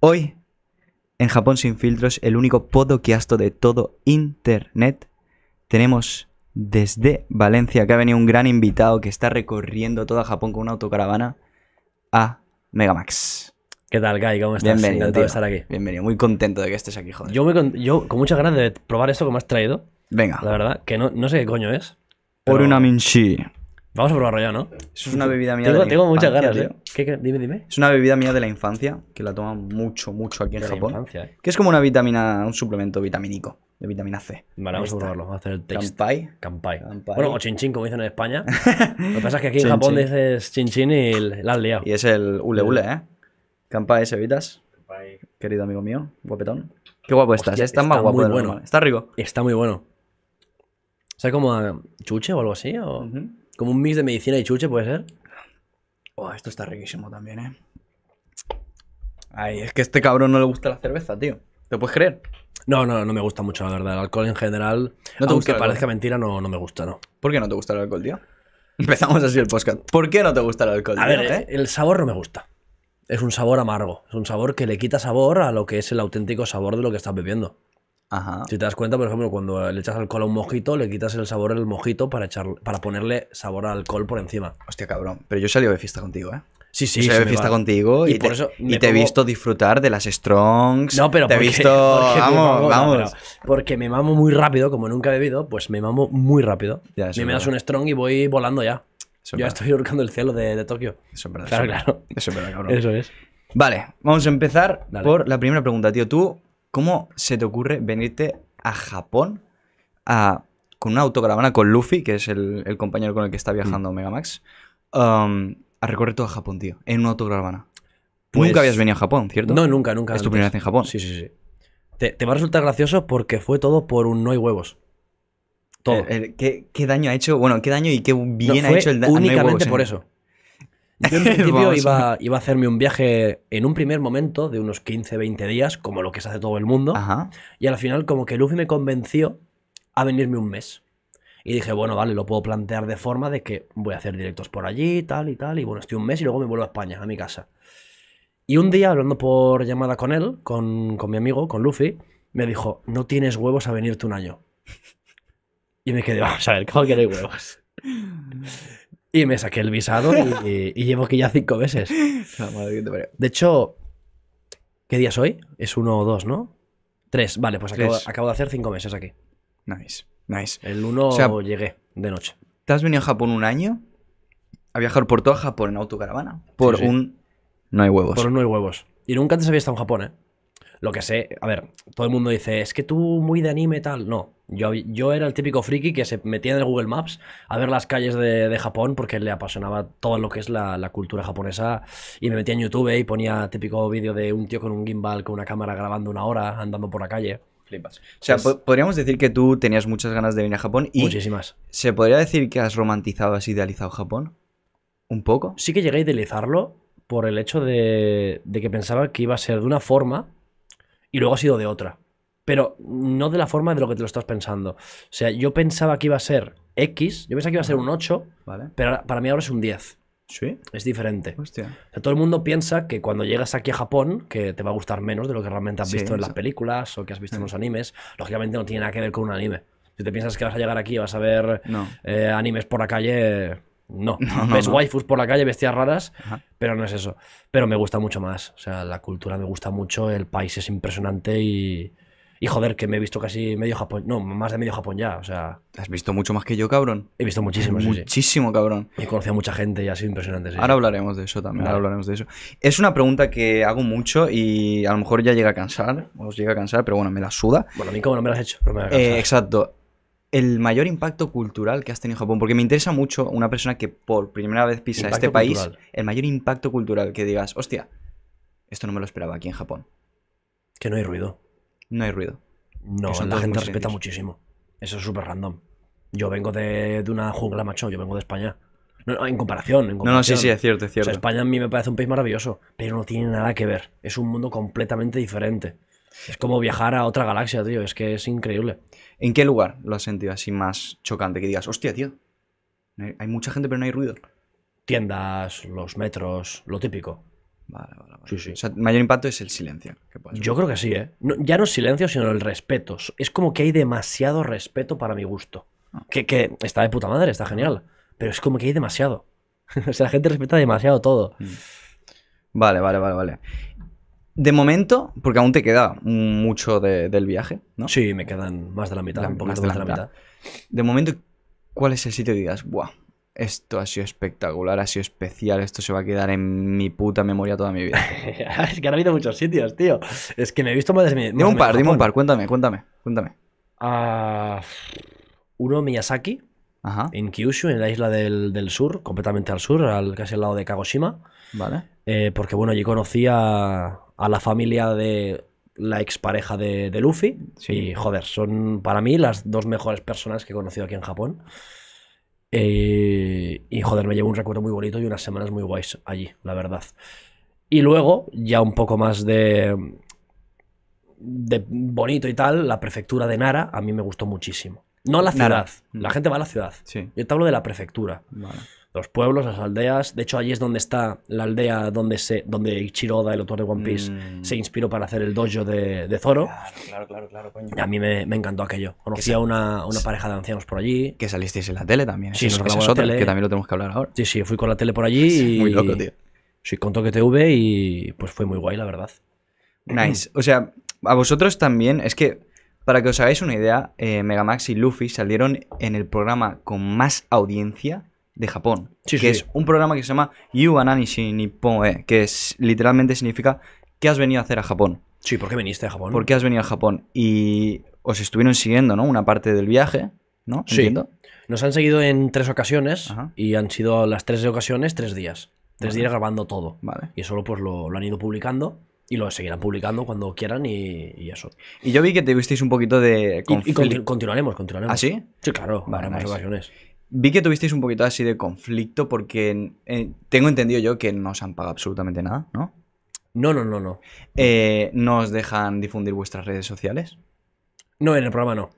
Hoy, en Japón sin filtros, el único podoquiasto de todo Internet, tenemos desde Valencia, que ha venido un gran invitado que está recorriendo toda Japón con una autocaravana, a Megamax. ¿Qué tal, Guy? ¿Cómo estás? Bienvenido, tío. de estar aquí. Bienvenido, muy contento de que estés aquí, joder. Yo, con, yo con muchas ganas de probar esto que me has traído, Venga, la verdad, que no, no sé qué coño es. por pero una minchi. Vamos a probarlo ya, ¿no? Eso es una bebida mía Tengo, de la tengo muchas ganas, tío. ¿eh? ¿Qué, qué? Dime, dime. Es una bebida mía de la infancia, que la toman mucho, mucho aquí en De la Japón. infancia, ¿eh? Que es como una vitamina, un suplemento vitamínico, de vitamina C. Vale, vamos a probarlo. Vamos a hacer el taste. Kampai. Kampai. Kampai. Bueno, o chin chin, como dicen en España. Lo que pasa es que aquí en Chin Japón chin. dices chin chin y la has liado. Y es el ule ule, ¿eh? Kampai, Sevitas. Querido amigo mío, guapetón. Qué guapo estás, Hostia, ¿eh? Estás está más guapo muy de lo bueno. normal. Está rico. Está muy bueno. ¿Sabe como a chuche o algo así? ¿O como un mix de medicina y chuche puede ser? Oh, esto está riquísimo también, ¿eh? Ay, es que a este cabrón no le gusta la cerveza, tío. ¿Te puedes creer? No, no, no me gusta mucho, la verdad. El alcohol en general, ¿No te aunque gusta parezca mentira, no, no me gusta, ¿no? ¿Por qué no te gusta el alcohol, tío? Empezamos así el podcast. ¿Por qué no te gusta el alcohol, A tío, ver, eh? el sabor no me gusta. Es un sabor amargo. Es un sabor que le quita sabor a lo que es el auténtico sabor de lo que estás bebiendo. Ajá. Si te das cuenta, por ejemplo, cuando le echas alcohol a un mojito, le quitas el sabor del mojito para, echar, para ponerle sabor al alcohol por encima. Hostia, cabrón. Pero yo he salido de fiesta contigo, ¿eh? Sí, sí, Yo salí de me fiesta contigo y, Y por te, eso y me te he pongo- visto disfrutar de las Strongs. No, pero te he visto. porque me vamos, mamo, vamos. porque me mamo muy rápido, como nunca he bebido, pues me mamo muy rápido. Ya, me es das un strong y voy volando ya. Eso es Yo estoy hurcando el cielo de, de Tokio. Eso es verdad. Claro, eso claro. Eso es verdad, cabrón. Eso es. Vale, vamos a empezar Dale. por la primera pregunta, tío. ¿Tú cómo se te ocurre venirte a Japón a- con una autocaravana con Luffy, que es el, el compañero con el que está Mm. viajando Megamax, um, a recorrer todo Japón, tío, en una autocaravana? Pues- Nunca habías venido a Japón, ¿cierto? No, nunca, nunca. Es tu antes. primera vez en Japón. Sí, sí, sí. Te, te va a resultar gracioso porque fue todo por un no hay huevos. Todo. Eh, eh, ¿qué, qué daño ha hecho? Bueno, ¿qué daño y qué bien No, ha hecho el daño? Únicamente por eso. Yo en principio iba, iba a hacerme un viaje en un primer momento de unos 15, 20 días, como lo que se hace todo el mundo. Ajá. Y al final, como que Luffy me convenció a venirme un mes. Y dije, bueno, vale, lo puedo plantear de forma de que voy a hacer directos por allí, tal y tal. Y bueno, estoy un mes y luego me vuelvo a España, a mi casa. Y un día, hablando por llamada con él, con, con mi amigo, con Luffy, me dijo, no tienes huevos a venirte un año. Y me quedé, vamos a ver, ¿cómo que no hay huevos? Y me saqué el visado y, y llevo aquí ya cinco meses. La madre que te parió. De hecho, ¿qué día es hoy? Es uno o dos, ¿no? Tres, vale, pues acabo, Tres. acabo de hacer cinco meses aquí. Nice, nice. El uno O sea- llegué de noche. ¿Te has venido a Japón un año? A viajar por todo Japón en autocaravana. Por Sí, sí. un... No hay huevos. Por no hay huevos. Y nunca antes había estado en Japón, ¿eh? Lo que sé, a ver, todo el mundo dice, es que tú muy de anime tal. No, yo, yo era el típico friki que se metía en el Google Maps a ver las calles de, de Japón porque le apasionaba todo lo que es la, la cultura japonesa. Y me metía en YouTube y ponía típico vídeo de un tío con un gimbal, con una cámara grabando una hora, andando por la calle. Flipas. O sea, Pues- po- podríamos decir que tú tenías muchas ganas de venir a Japón y Muchísimas. ¿se podría decir que has romantizado, has idealizado Japón? ¿Un poco? Sí que llegué a idealizarlo por el hecho de, de que pensaba que iba a ser de una forma y luego ha sido de otra. Pero no de la forma de lo que te lo estás pensando. O sea, yo pensaba que iba a ser X, yo pensaba que iba a ser un 8, Vale. pero para mí ahora es un 10. Sí. Es diferente. Hostia. O sea, todo el mundo piensa que cuando llegas aquí a Japón, que te va a gustar menos de lo que realmente has Sí, visto en las películas o que has visto en los animes. Lógicamente no tiene nada que ver con un anime. Si te piensas que vas a llegar aquí y vas a ver No. eh, animes por la calle, no. No, no, Ves waifus por la calle, bestias raras, Ajá. pero no es eso. Pero me gusta mucho más. O sea, la cultura me gusta mucho, el país es impresionante y. Y joder, que me he visto casi medio Japón. No, más de medio Japón ya. O sea, Has visto mucho más que yo, cabrón. he visto muchísimo. sí, sí. Muchísimo, cabrón. He conocido a mucha gente y ha sido impresionante. sí. Ahora hablaremos de eso también, Vale. ahora hablaremos de eso. Es una pregunta que hago mucho y a lo mejor ya llega a cansar, os llega a cansar, pero bueno, me la suda. Bueno, a mí como no me lo has hecho, pero me va a Eh, exacto. El mayor impacto cultural que has tenido en Japón, porque me interesa mucho una persona que por primera vez pisa Impacto este país, cultural. el mayor impacto cultural que digas, hostia, esto no me lo esperaba aquí en Japón. Que no hay ruido. No hay ruido. No, son la todos gente respeta muchísimo. Eso es súper random. Yo vengo de, de una jungla, macho. Yo vengo de España. No, en comparación, en No, no, sí, comparación. sí, es cierto, es O cierto. sea, España a mí me parece un país maravilloso, pero no tiene nada que ver. Es un mundo completamente diferente. Es como viajar a otra galaxia, tío. Es que es increíble. ¿En qué lugar lo has sentido así más chocante? Que digas, hostia, tío, hay mucha gente pero no hay ruido. Tiendas, los metros, lo típico. Vale, vale, vale. Sí, sí. O sea, mayor impacto es el silencio. que Yo creo que sí, ¿eh? No- ya no es silencio, sino el respeto. Es como que hay demasiado respeto para mi gusto. Ah. Que, que está de puta madre, está genial. Pero es como que hay demasiado. o sea, la gente respeta demasiado todo. Vale, vale, vale, vale. De momento, porque aún te queda mucho de- del viaje, ¿no? Sí, me quedan más de la mitad, La- un poquito más más de la mitad. De momento, ¿cuál es el sitio que digas, buah, esto ha sido espectacular, ha sido especial, esto se va a quedar en mi puta memoria toda mi vida? es que han habido muchos sitios, tío. Es que me he visto más de mi. Dime un par, dime un par, cuéntame, cuéntame, cuéntame. Ah, uno, Miyazaki, Ajá, en Kyushu, en la isla del, del sur, completamente al sur, al, casi al lado de Kagoshima. vale. Eh, porque bueno, allí conocí a, a la familia de la expareja de, de Luffy. Sí. Y joder, son para mí las dos mejores personas que he conocido aquí en Japón. Eh, y joder, me llevo un recuerdo muy bonito y unas semanas muy guays allí, la verdad. Y luego, ya un poco más de, de bonito y tal, la prefectura de Nara a mí me gustó muchísimo. No la Nara. ciudad, la gente va a la ciudad. Sí, Yo te hablo de la prefectura vale. Los pueblos, las aldeas. De hecho, allí es donde está la aldea donde se, donde Ichiro Oda, el autor de One Piece, Mm. se inspiró para hacer el dojo de, de Zoro. Claro, claro, claro, claro, coño. Y a mí me, me encantó aquello. Conocí a una, una pareja de ancianos por allí. Que salisteis en la tele también. Sí, nos es, otra, tele. que también lo tenemos que hablar ahora. Sí, sí, fui con la tele por allí y... Muy loco, tío. Sí, con Toque TV y pues fue muy guay, la verdad. Nice. O sea, a vosotros también, es que, para que os hagáis una idea, eh, Megamax y Luffy salieron en el programa con más audiencia de Japón. Sí, que sí. es un programa que se llama You Ananishi Nippon E, que es, literalmente significa ¿qué has venido a hacer a Japón? Sí, ¿por qué viniste a Japón? ¿Por qué has venido a Japón? Y os estuvieron siguiendo, ¿no? Una parte del viaje, ¿no? Sí. Entiendo. Nos han seguido en tres ocasiones Ajá. y han sido las tres ocasiones tres días. Tres Vale. días grabando todo. Vale. Y eso pues lo, lo han ido publicando y lo seguirán publicando cuando quieran y, y eso. Y yo vi que tuvisteis un poquito de Y, y continuaremos, continuaremos. ¿Ah, sí? Sí, claro, Vale, habrá más nice. ocasiones. Vi que tuvisteis un poquito así de conflicto porque tengo entendido yo que no os han pagado absolutamente nada, ¿no? No, no, no, no. Eh, no os dejan difundir vuestras redes sociales. No, en el programa no.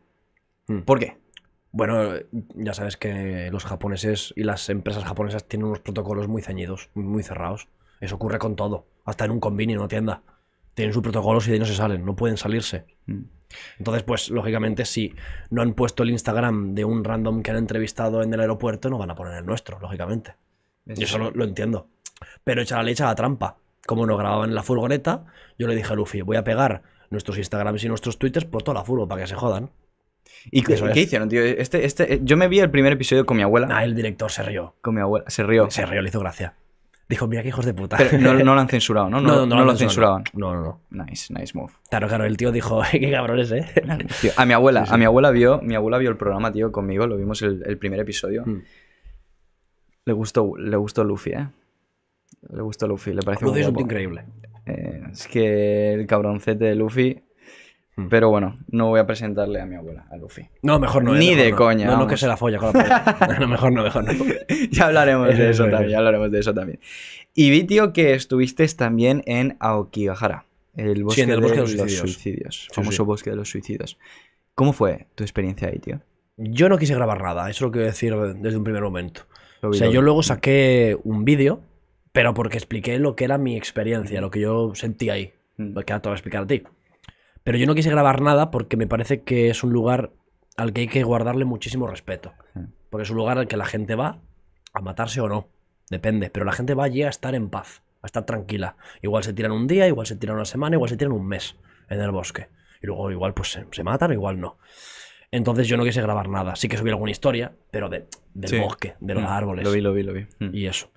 Mm. ¿Por qué? Bueno, ya sabes que los japoneses y las empresas japonesas tienen unos protocolos muy ceñidos, muy cerrados. Eso ocurre con todo, hasta en un convini, en una tienda. Tienen sus protocolos y de ahí no se salen, no pueden salirse. Mm. Entonces, pues, lógicamente, si no han puesto el Instagram de un random que han entrevistado en el aeropuerto, no van a poner el nuestro, lógicamente. Yo eso lo, lo entiendo. Pero echa la leche a la trampa. Como no grababan en la furgoneta, yo le dije a Luffy, voy a pegar nuestros Instagrams y nuestros Twitters por toda la furgo para que se jodan. ¿Y qué, qué hicieron, tío? Este, este, yo me vi el primer episodio con mi abuela. Ah, el director se rió. Con mi abuela. Se rió. Se rió, le hizo gracia. Dijo, mira qué hijos de puta. Pero no, no lo han censurado, ¿no? No, no lo censuraban. No, no, no. Nice, nice move. Claro, claro, el tío dijo, qué cabrones, ¿eh? Tío, a mi abuela, Sí, sí. a mi abuela vio, mi abuela vio el programa, tío, conmigo, lo vimos el, el primer episodio. Mm. Le gustó, le gustó Luffy, ¿eh? Le gustó Luffy, le pareció Luffy muy es un guapo. increíble. Eh, es que el cabroncete de Luffy. Mm. Pero bueno, no voy a presentarle a mi abuela, a Luffy. No, mejor no. eh, Ni mejor de no. coña, No, no, vamos. que se la folla con la polla. No, mejor no, mejor no. ya hablaremos de eso también, es. ya hablaremos de eso también. Y vi, tío, que estuviste también en Aokigahara, el bosque, en el bosque de los los suicidios. suicidios. Sí, famoso sí. bosque de los suicidios. ¿Cómo fue tu experiencia ahí, tío? Yo no quise grabar nada, eso lo quiero decir desde un primer momento. O sea, yo luego saqué un vídeo, pero porque expliqué lo que era mi experiencia, lo que yo sentí ahí. Mm. Lo que ahora te voy a explicar a ti. Pero yo no quise grabar nada porque me parece que es un lugar al que hay que guardarle muchísimo respeto. Porque es un lugar al que la gente va a matarse o no. Depende. Pero la gente va allí a estar en paz, a estar tranquila. Igual se tiran un día, igual se tiran una semana, igual se tiran un mes en el bosque. Y luego igual pues se, se matan, igual no. Entonces yo no quise grabar nada. Sí que subí alguna historia, pero de, del Sí. bosque, de los Mm, árboles. Lo vi, lo vi, lo vi. Mm. Y eso.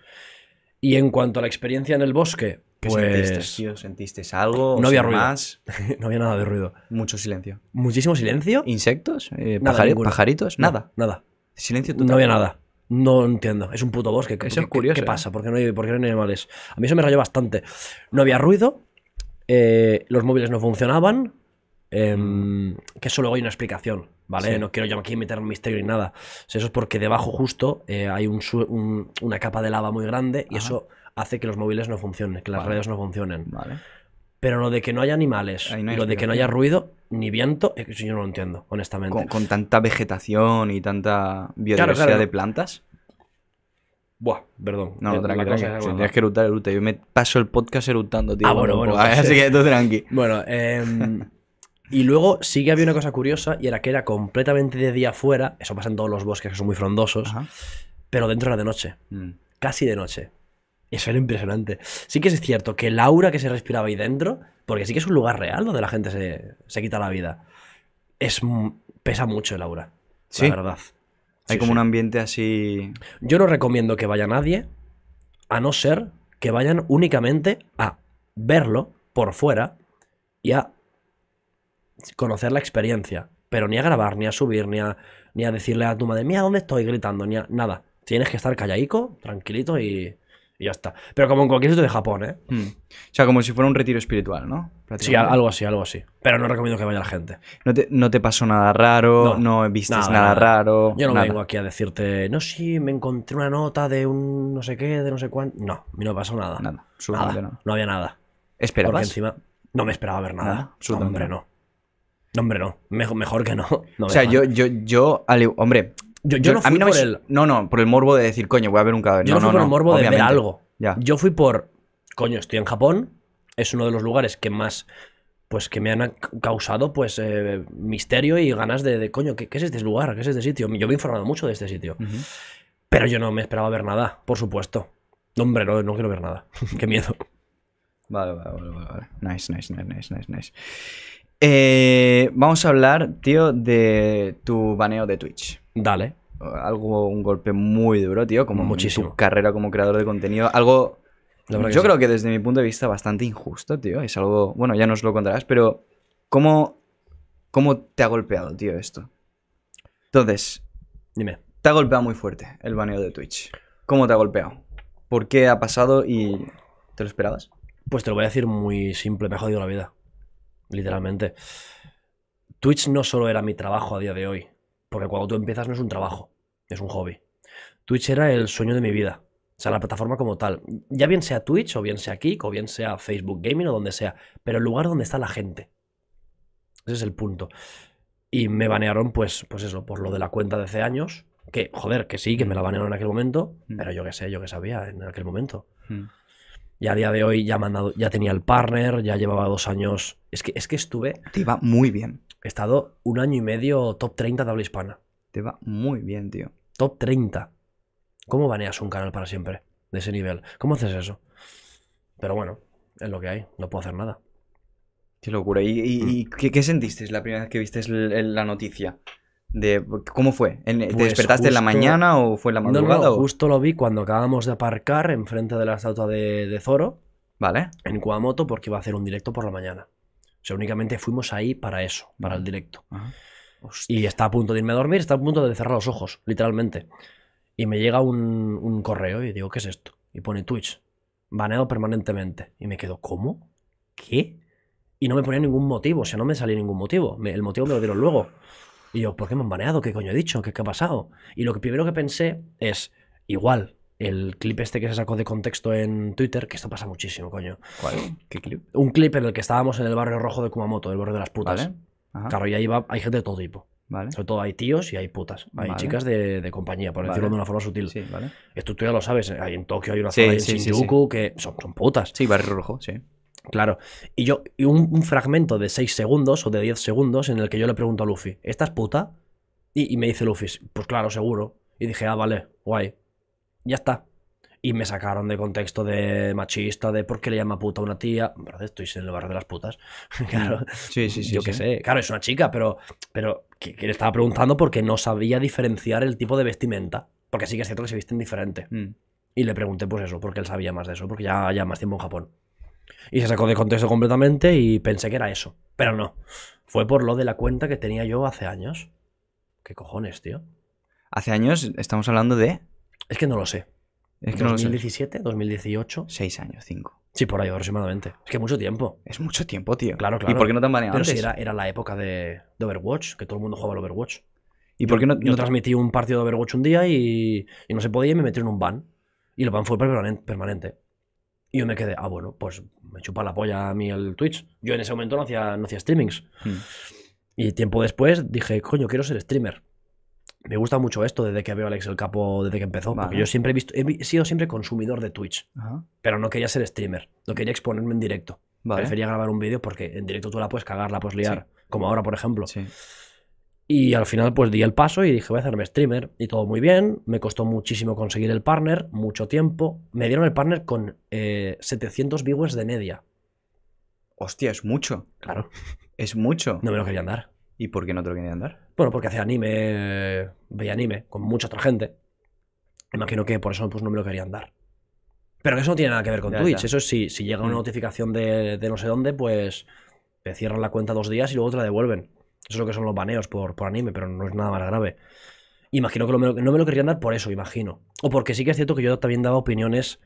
Y en cuanto a la experiencia en el bosque, ¿Qué pues sentiste, tío? ¿Sentiste algo? No había ruido. más? no había nada de ruido. Mucho silencio. Muchísimo silencio. ¿Insectos? Eh, Nada, pajari- ninguno. ¿Pajaritos? No, Nada. Nada. Silencio total. No había nada. No entiendo. Es un puto bosque. ¿Qué, Eso es curioso, ¿Qué ¿eh? pasa? ¿Por qué, no hay, por qué no hay animales? A mí eso me rayó bastante. No había ruido. eh, los móviles no funcionaban. em, que eso luego hay una explicación, ¿vale? Sí. No quiero yo aquí meter un misterio ni nada. O sea, eso es porque debajo justo eh, hay un su- un- una capa de lava muy grande y Ajá. eso hace que los móviles no funcionen, que las Vale. redes no funcionen. Vale. Pero lo de que no haya animales no y lo de que no haya ruido ni viento, que eso yo no lo entiendo, honestamente. Con, con tanta vegetación y tanta biodiversidad claro. de plantas. Buah, perdón. No, Eh, tranqui, Si tienes que erutar, eruta. Yo me paso el podcast eructando, tío. Ah, bueno, bueno, Así eh. que tú tranqui. Bueno, em, y luego sí que había una cosa curiosa y era que era completamente de día fuera, eso pasa en todos los bosques que son muy frondosos, Ajá. pero dentro era de noche, Mm. casi de noche. Eso era impresionante. Sí que es cierto que el aura que se respiraba ahí dentro, porque sí que es un lugar real donde la gente se, se quita la vida, es pesa mucho el aura, Sí. la verdad. Hay Sí, como sí. un ambiente así. Yo no recomiendo que vaya nadie, a no ser que vayan únicamente a verlo por fuera y a conocer la experiencia. Pero ni a grabar, ni a subir, ni a, ni a decirle a tu madre, mira, ¿dónde estoy? gritando, ni a nada. Tienes que estar callaico, tranquilito y, y ya está. Pero como en cualquier sitio de Japón, ¿eh? Mm. O sea, como si fuera un retiro espiritual, ¿no? Sí, algo así, algo así. Pero no recomiendo que vaya la gente. No te, no te pasó nada raro, no, No, vistes nada, raro. Yo no nada. vengo aquí a decirte, no, sí, me encontré una nota de un no sé qué, de no sé cuánto. No, a mí no pasó nada. Nada, absolutamente Nada, no había nada. Porque ¿Esperabas? encima no me esperaba ver nada. Nada, absolutamente hombre, no. No, hombre, no. Mejor, mejor que no. No o sea, yo, yo, yo, hombre, yo, yo no a fui mí no por me, el. no, no, por el morbo de decir, coño, voy a ver un cadáver. Yo no, fui por el morbo de ver algo. Ya. Yo fui por. Coño, estoy en Japón. Es uno de los lugares que más. Pues que me han causado, pues, eh, misterio y ganas de, de, coño, ¿qué, qué es este lugar? ¿Qué es este sitio? Yo me he informado mucho de este sitio. Pero yo no me esperaba ver nada, por supuesto. No, hombre, no, no quiero ver nada. Qué miedo. Vale, vale, vale, vale, vale. Nice, nice, nice, nice, nice, nice. Eh, vamos a hablar, tío, de tu baneo de Twitch. Dale. Algo, un golpe muy duro, tío, como Muchísimo. tu carrera como creador de contenido. Algo, que yo sí. creo que desde mi punto de vista bastante injusto, tío. Es algo, bueno, ya nos lo contarás, pero ¿cómo, cómo te ha golpeado, tío, esto? Entonces, Dime. te ha golpeado muy fuerte el baneo de Twitch. ¿Cómo te ha golpeado? ¿Por qué ha pasado y te lo esperabas? Pues te lo voy a decir muy simple, me ha jodido la vida. Literalmente. Twitch no solo era mi trabajo a día de hoy, porque cuando tú empiezas no es un trabajo, es un hobby. Twitch era el sueño de mi vida. O sea, la plataforma como tal. Ya bien sea Twitch, o bien sea Kik, o bien sea Facebook Gaming, o donde sea. Pero el lugar donde está la gente. Ese es el punto. Y me banearon, pues, pues eso, por lo de la cuenta de hace años. Que, joder, que sí, que me la banearon en aquel momento. Mm. Pero yo qué sé, yo qué sabía en aquel momento. Mm. Y a día de hoy ya, me han dado- ya tenía el partner, ya llevaba dos años. Es que, es que estuve, Te va muy bien. He estado un año y medio top 30 de habla hispana. Te va muy bien, tío. Top 30. ¿Cómo baneas un canal para siempre? De ese nivel. ¿Cómo haces eso? Pero bueno, es lo que hay, no puedo hacer nada. Qué locura. ¿Y, y- Mm. y qué, qué sentiste la primera vez que viste la noticia? De, ¿Cómo fue? ¿En- ¿Te Pues despertaste en la mañana o fue en la no, madrugada? no, o- justo lo vi cuando acabamos de aparcar enfrente de la estatua de, de Zoro Vale. en Kumamoto porque iba a hacer un directo por la mañana. O sea, únicamente fuimos ahí para eso, para el directo. Ajá. Y está a punto de irme a dormir, está a punto de cerrar los ojos, literalmente. Y me llega un, un correo y digo, ¿qué es esto? Y pone Twitch, baneado permanentemente. Y me quedo, ¿cómo? ¿Qué? Y no me ponía ningún motivo, o sea, no me salía ningún motivo. Me- el motivo me lo dieron luego. Y yo, ¿por qué me han baneado? ¿Qué coño he dicho? ¿Qué, qué ha pasado? Y lo que primero que pensé es, igual, el clip este que se sacó de contexto en Twitter, que esto pasa muchísimo, coño. ¿Cuál? ¿Qué clip? Un clip en el que estábamos en el barrio rojo de Kumamoto, el barrio de las putas. Vale. Ajá. Claro, y ahí va, hay gente de todo tipo. Vale. Sobre todo hay tíos y hay putas. Hay Vale. chicas de, de compañía, por decirlo de una forma sutil. Sí, vale. Esto tú ya lo sabes. Hay en Tokio hay una Sí, zona ahí en sí, sí, Shinjuku que son, son putas. Sí, barrio rojo, sí. Claro. Y yo, y un, un fragmento de 6 segundos o de 10 segundos en el que yo le pregunto a Luffy, ¿esta es puta? Y, y me dice Luffy, pues claro, seguro. Y dije, ah, vale, guay. Ya está. Y me sacaron de contexto de machista, de por qué le llama puta a una tía. Brother, estoy en el barrio de las putas. claro. Sí, sí, sí. yo sí. qué sé. Claro, es una chica, pero, pero que, que le estaba preguntando porque no sabía diferenciar el tipo de vestimenta. Porque sí que es cierto que se visten diferente. Mm. Y le pregunté, pues eso, porque él sabía más de eso, porque ya ya más tiempo en Japón. Y se sacó de contexto completamente y pensé que era eso. Pero no. Fue por lo de la cuenta que tenía yo hace años. ¿Qué cojones, tío? Hace años estamos hablando de. Es que no lo sé. Es que no lo sé. ¿2017? ¿2018? Seis años, cinco. Sí, por ahí aproximadamente. Es que mucho tiempo. Es mucho tiempo, tío. Claro, ¿Y claro. por qué no te han baneado Pero antes? si era, era la época de, de Overwatch, que todo el mundo jugaba al Overwatch. ¿Y por qué no, Yo no transmití un partido de Overwatch un día y, y no se podía y me metieron en un ban. Y el ban fue permanen- permanente. Y yo me quedé, ah, bueno, pues me chupa la polla a mí el Twitch. Yo en ese momento no hacía, no hacía streamings. Mm. Y tiempo después dije, coño, quiero ser streamer. Me gusta mucho esto desde que veo a Alex el Capo, desde que empezó. Porque yo siempre he visto, he sido siempre consumidor de Twitch. Ajá. Pero no quería ser streamer. No quería exponerme en directo. Vale. Prefería grabar un vídeo porque en directo tú la puedes cagar, la puedes liar. Como ahora, por ejemplo. Sí. Y al final pues di el paso y dije, voy a hacerme streamer. Y todo muy bien. Me costó muchísimo conseguir el partner, mucho tiempo. Me dieron el partner con eh, 700 viewers de media. Hostia, es mucho. Claro. Es mucho. No me lo querían dar. ¿Y por qué no te lo querían dar? Bueno, porque hacía anime, eh, veía anime con mucha otra gente. Imagino que por eso pues, no me lo querían dar. Pero que eso no tiene nada que ver con Ya, Twitch. ya. Eso es si, si llega una Mm. notificación de, de no sé dónde, pues te cierran la cuenta dos días y luego te la devuelven. Eso es lo que son los baneos por, por anime, pero no es nada más grave. Imagino que lo- no me lo querían dar por eso, imagino. O porque sí que es cierto que yo también daba opiniones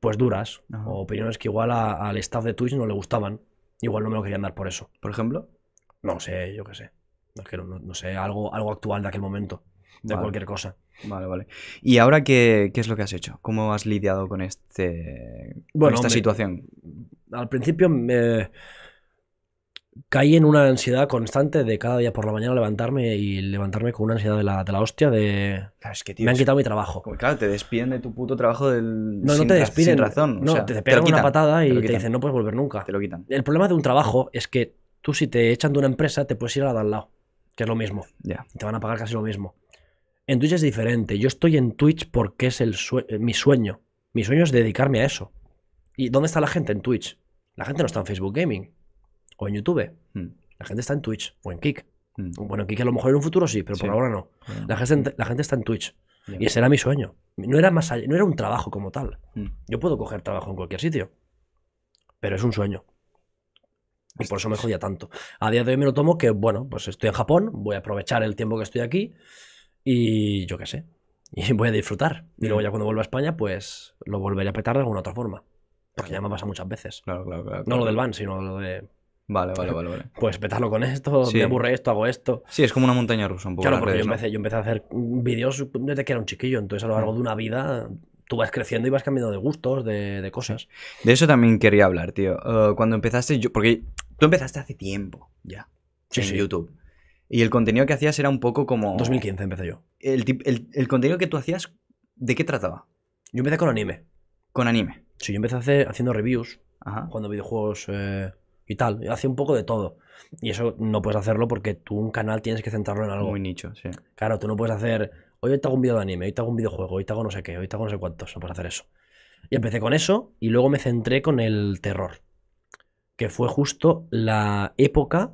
pues duras. Ajá. O opiniones que igual a- al staff de Twitch no le gustaban. Igual no me lo querían dar por eso. Por ejemplo. No sé, yo qué sé. No, es que no, no- no sé, algo, algo actual de aquel momento. De Vale. cualquier cosa. Vale, vale. ¿Y ahora qué, qué es lo que has hecho? ¿Cómo has lidiado con este con Bueno, esta me- situación? Al principio me caí en una ansiedad constante de cada día por la mañana levantarme y levantarme con una ansiedad de la, de la hostia de... Claro, es que, tío, Me han quitado mi trabajo. Claro, te despiden de tu puto trabajo del... No, no te despiden. Sin razón. o No, sea, te, lo pegan una patada y te dicen no puedes volver nunca. Te lo quitan. El problema de un trabajo es que tú si te echan de una empresa te puedes ir a la de al lado, que es lo mismo. Ya. Te van a pagar casi lo mismo. En Twitch es diferente. Yo estoy en Twitch porque es el sue- eh, mi sueño. Mi sueño es dedicarme a eso. ¿Y dónde está la gente en Twitch? La gente no está en Facebook Gaming o en YouTube. Mm, La gente está en Twitch o en Kick. mm. Bueno, en Kick a lo mejor en un futuro sí, pero Sí. por ahora no. La gente, la gente está en Twitch. Y ese era mi sueño. No era más allá- no era un trabajo como tal. Mm. Yo puedo coger trabajo en cualquier sitio. Pero es un sueño. Y por eso me jodía tanto. A día de hoy me lo tomo que, bueno, pues estoy en Japón, voy a aprovechar el tiempo que estoy aquí y yo qué sé. Y voy a disfrutar. Y luego Mm. ya cuando vuelva a España, pues lo volveré a petar de alguna otra forma. Porque ya me pasa muchas veces. Claro, claro, claro. No lo del van, sino lo de, Vale, vale, vale, vale. pues petarlo con esto, Sí. me aburre esto, hago esto. Sí, es como una montaña rusa un poco. Claro, porque yo redes, ¿no? empecé, yo empecé a hacer vídeos desde que era un chiquillo, entonces a lo Mm. largo de una vida tú vas creciendo y vas cambiando de gustos, de, de cosas. De eso también quería hablar, tío. Eh, cuando empezaste, yo, porque tú empezaste hace tiempo ya Sí, en sí. YouTube. Y el contenido que hacías era un poco como... 2015 empecé yo. El, el, el contenido que tú hacías, ¿de qué trataba? Yo empecé con anime. Con anime. Sí, yo empecé a hacer- haciendo reviews, Ajá. jugando videojuegos eh, y tal. Yo hacía un poco de todo. Y eso no puedes hacerlo porque tú un canal tienes que centrarlo en algo. Muy nicho, sí. Claro, tú no puedes hacer, hoy te hago un vídeo de anime, hoy te hago un videojuego, hoy te hago no sé qué, hoy te hago no sé cuántos, no puedes hacer eso. Y empecé con eso y luego me centré con el terror, que fue justo la época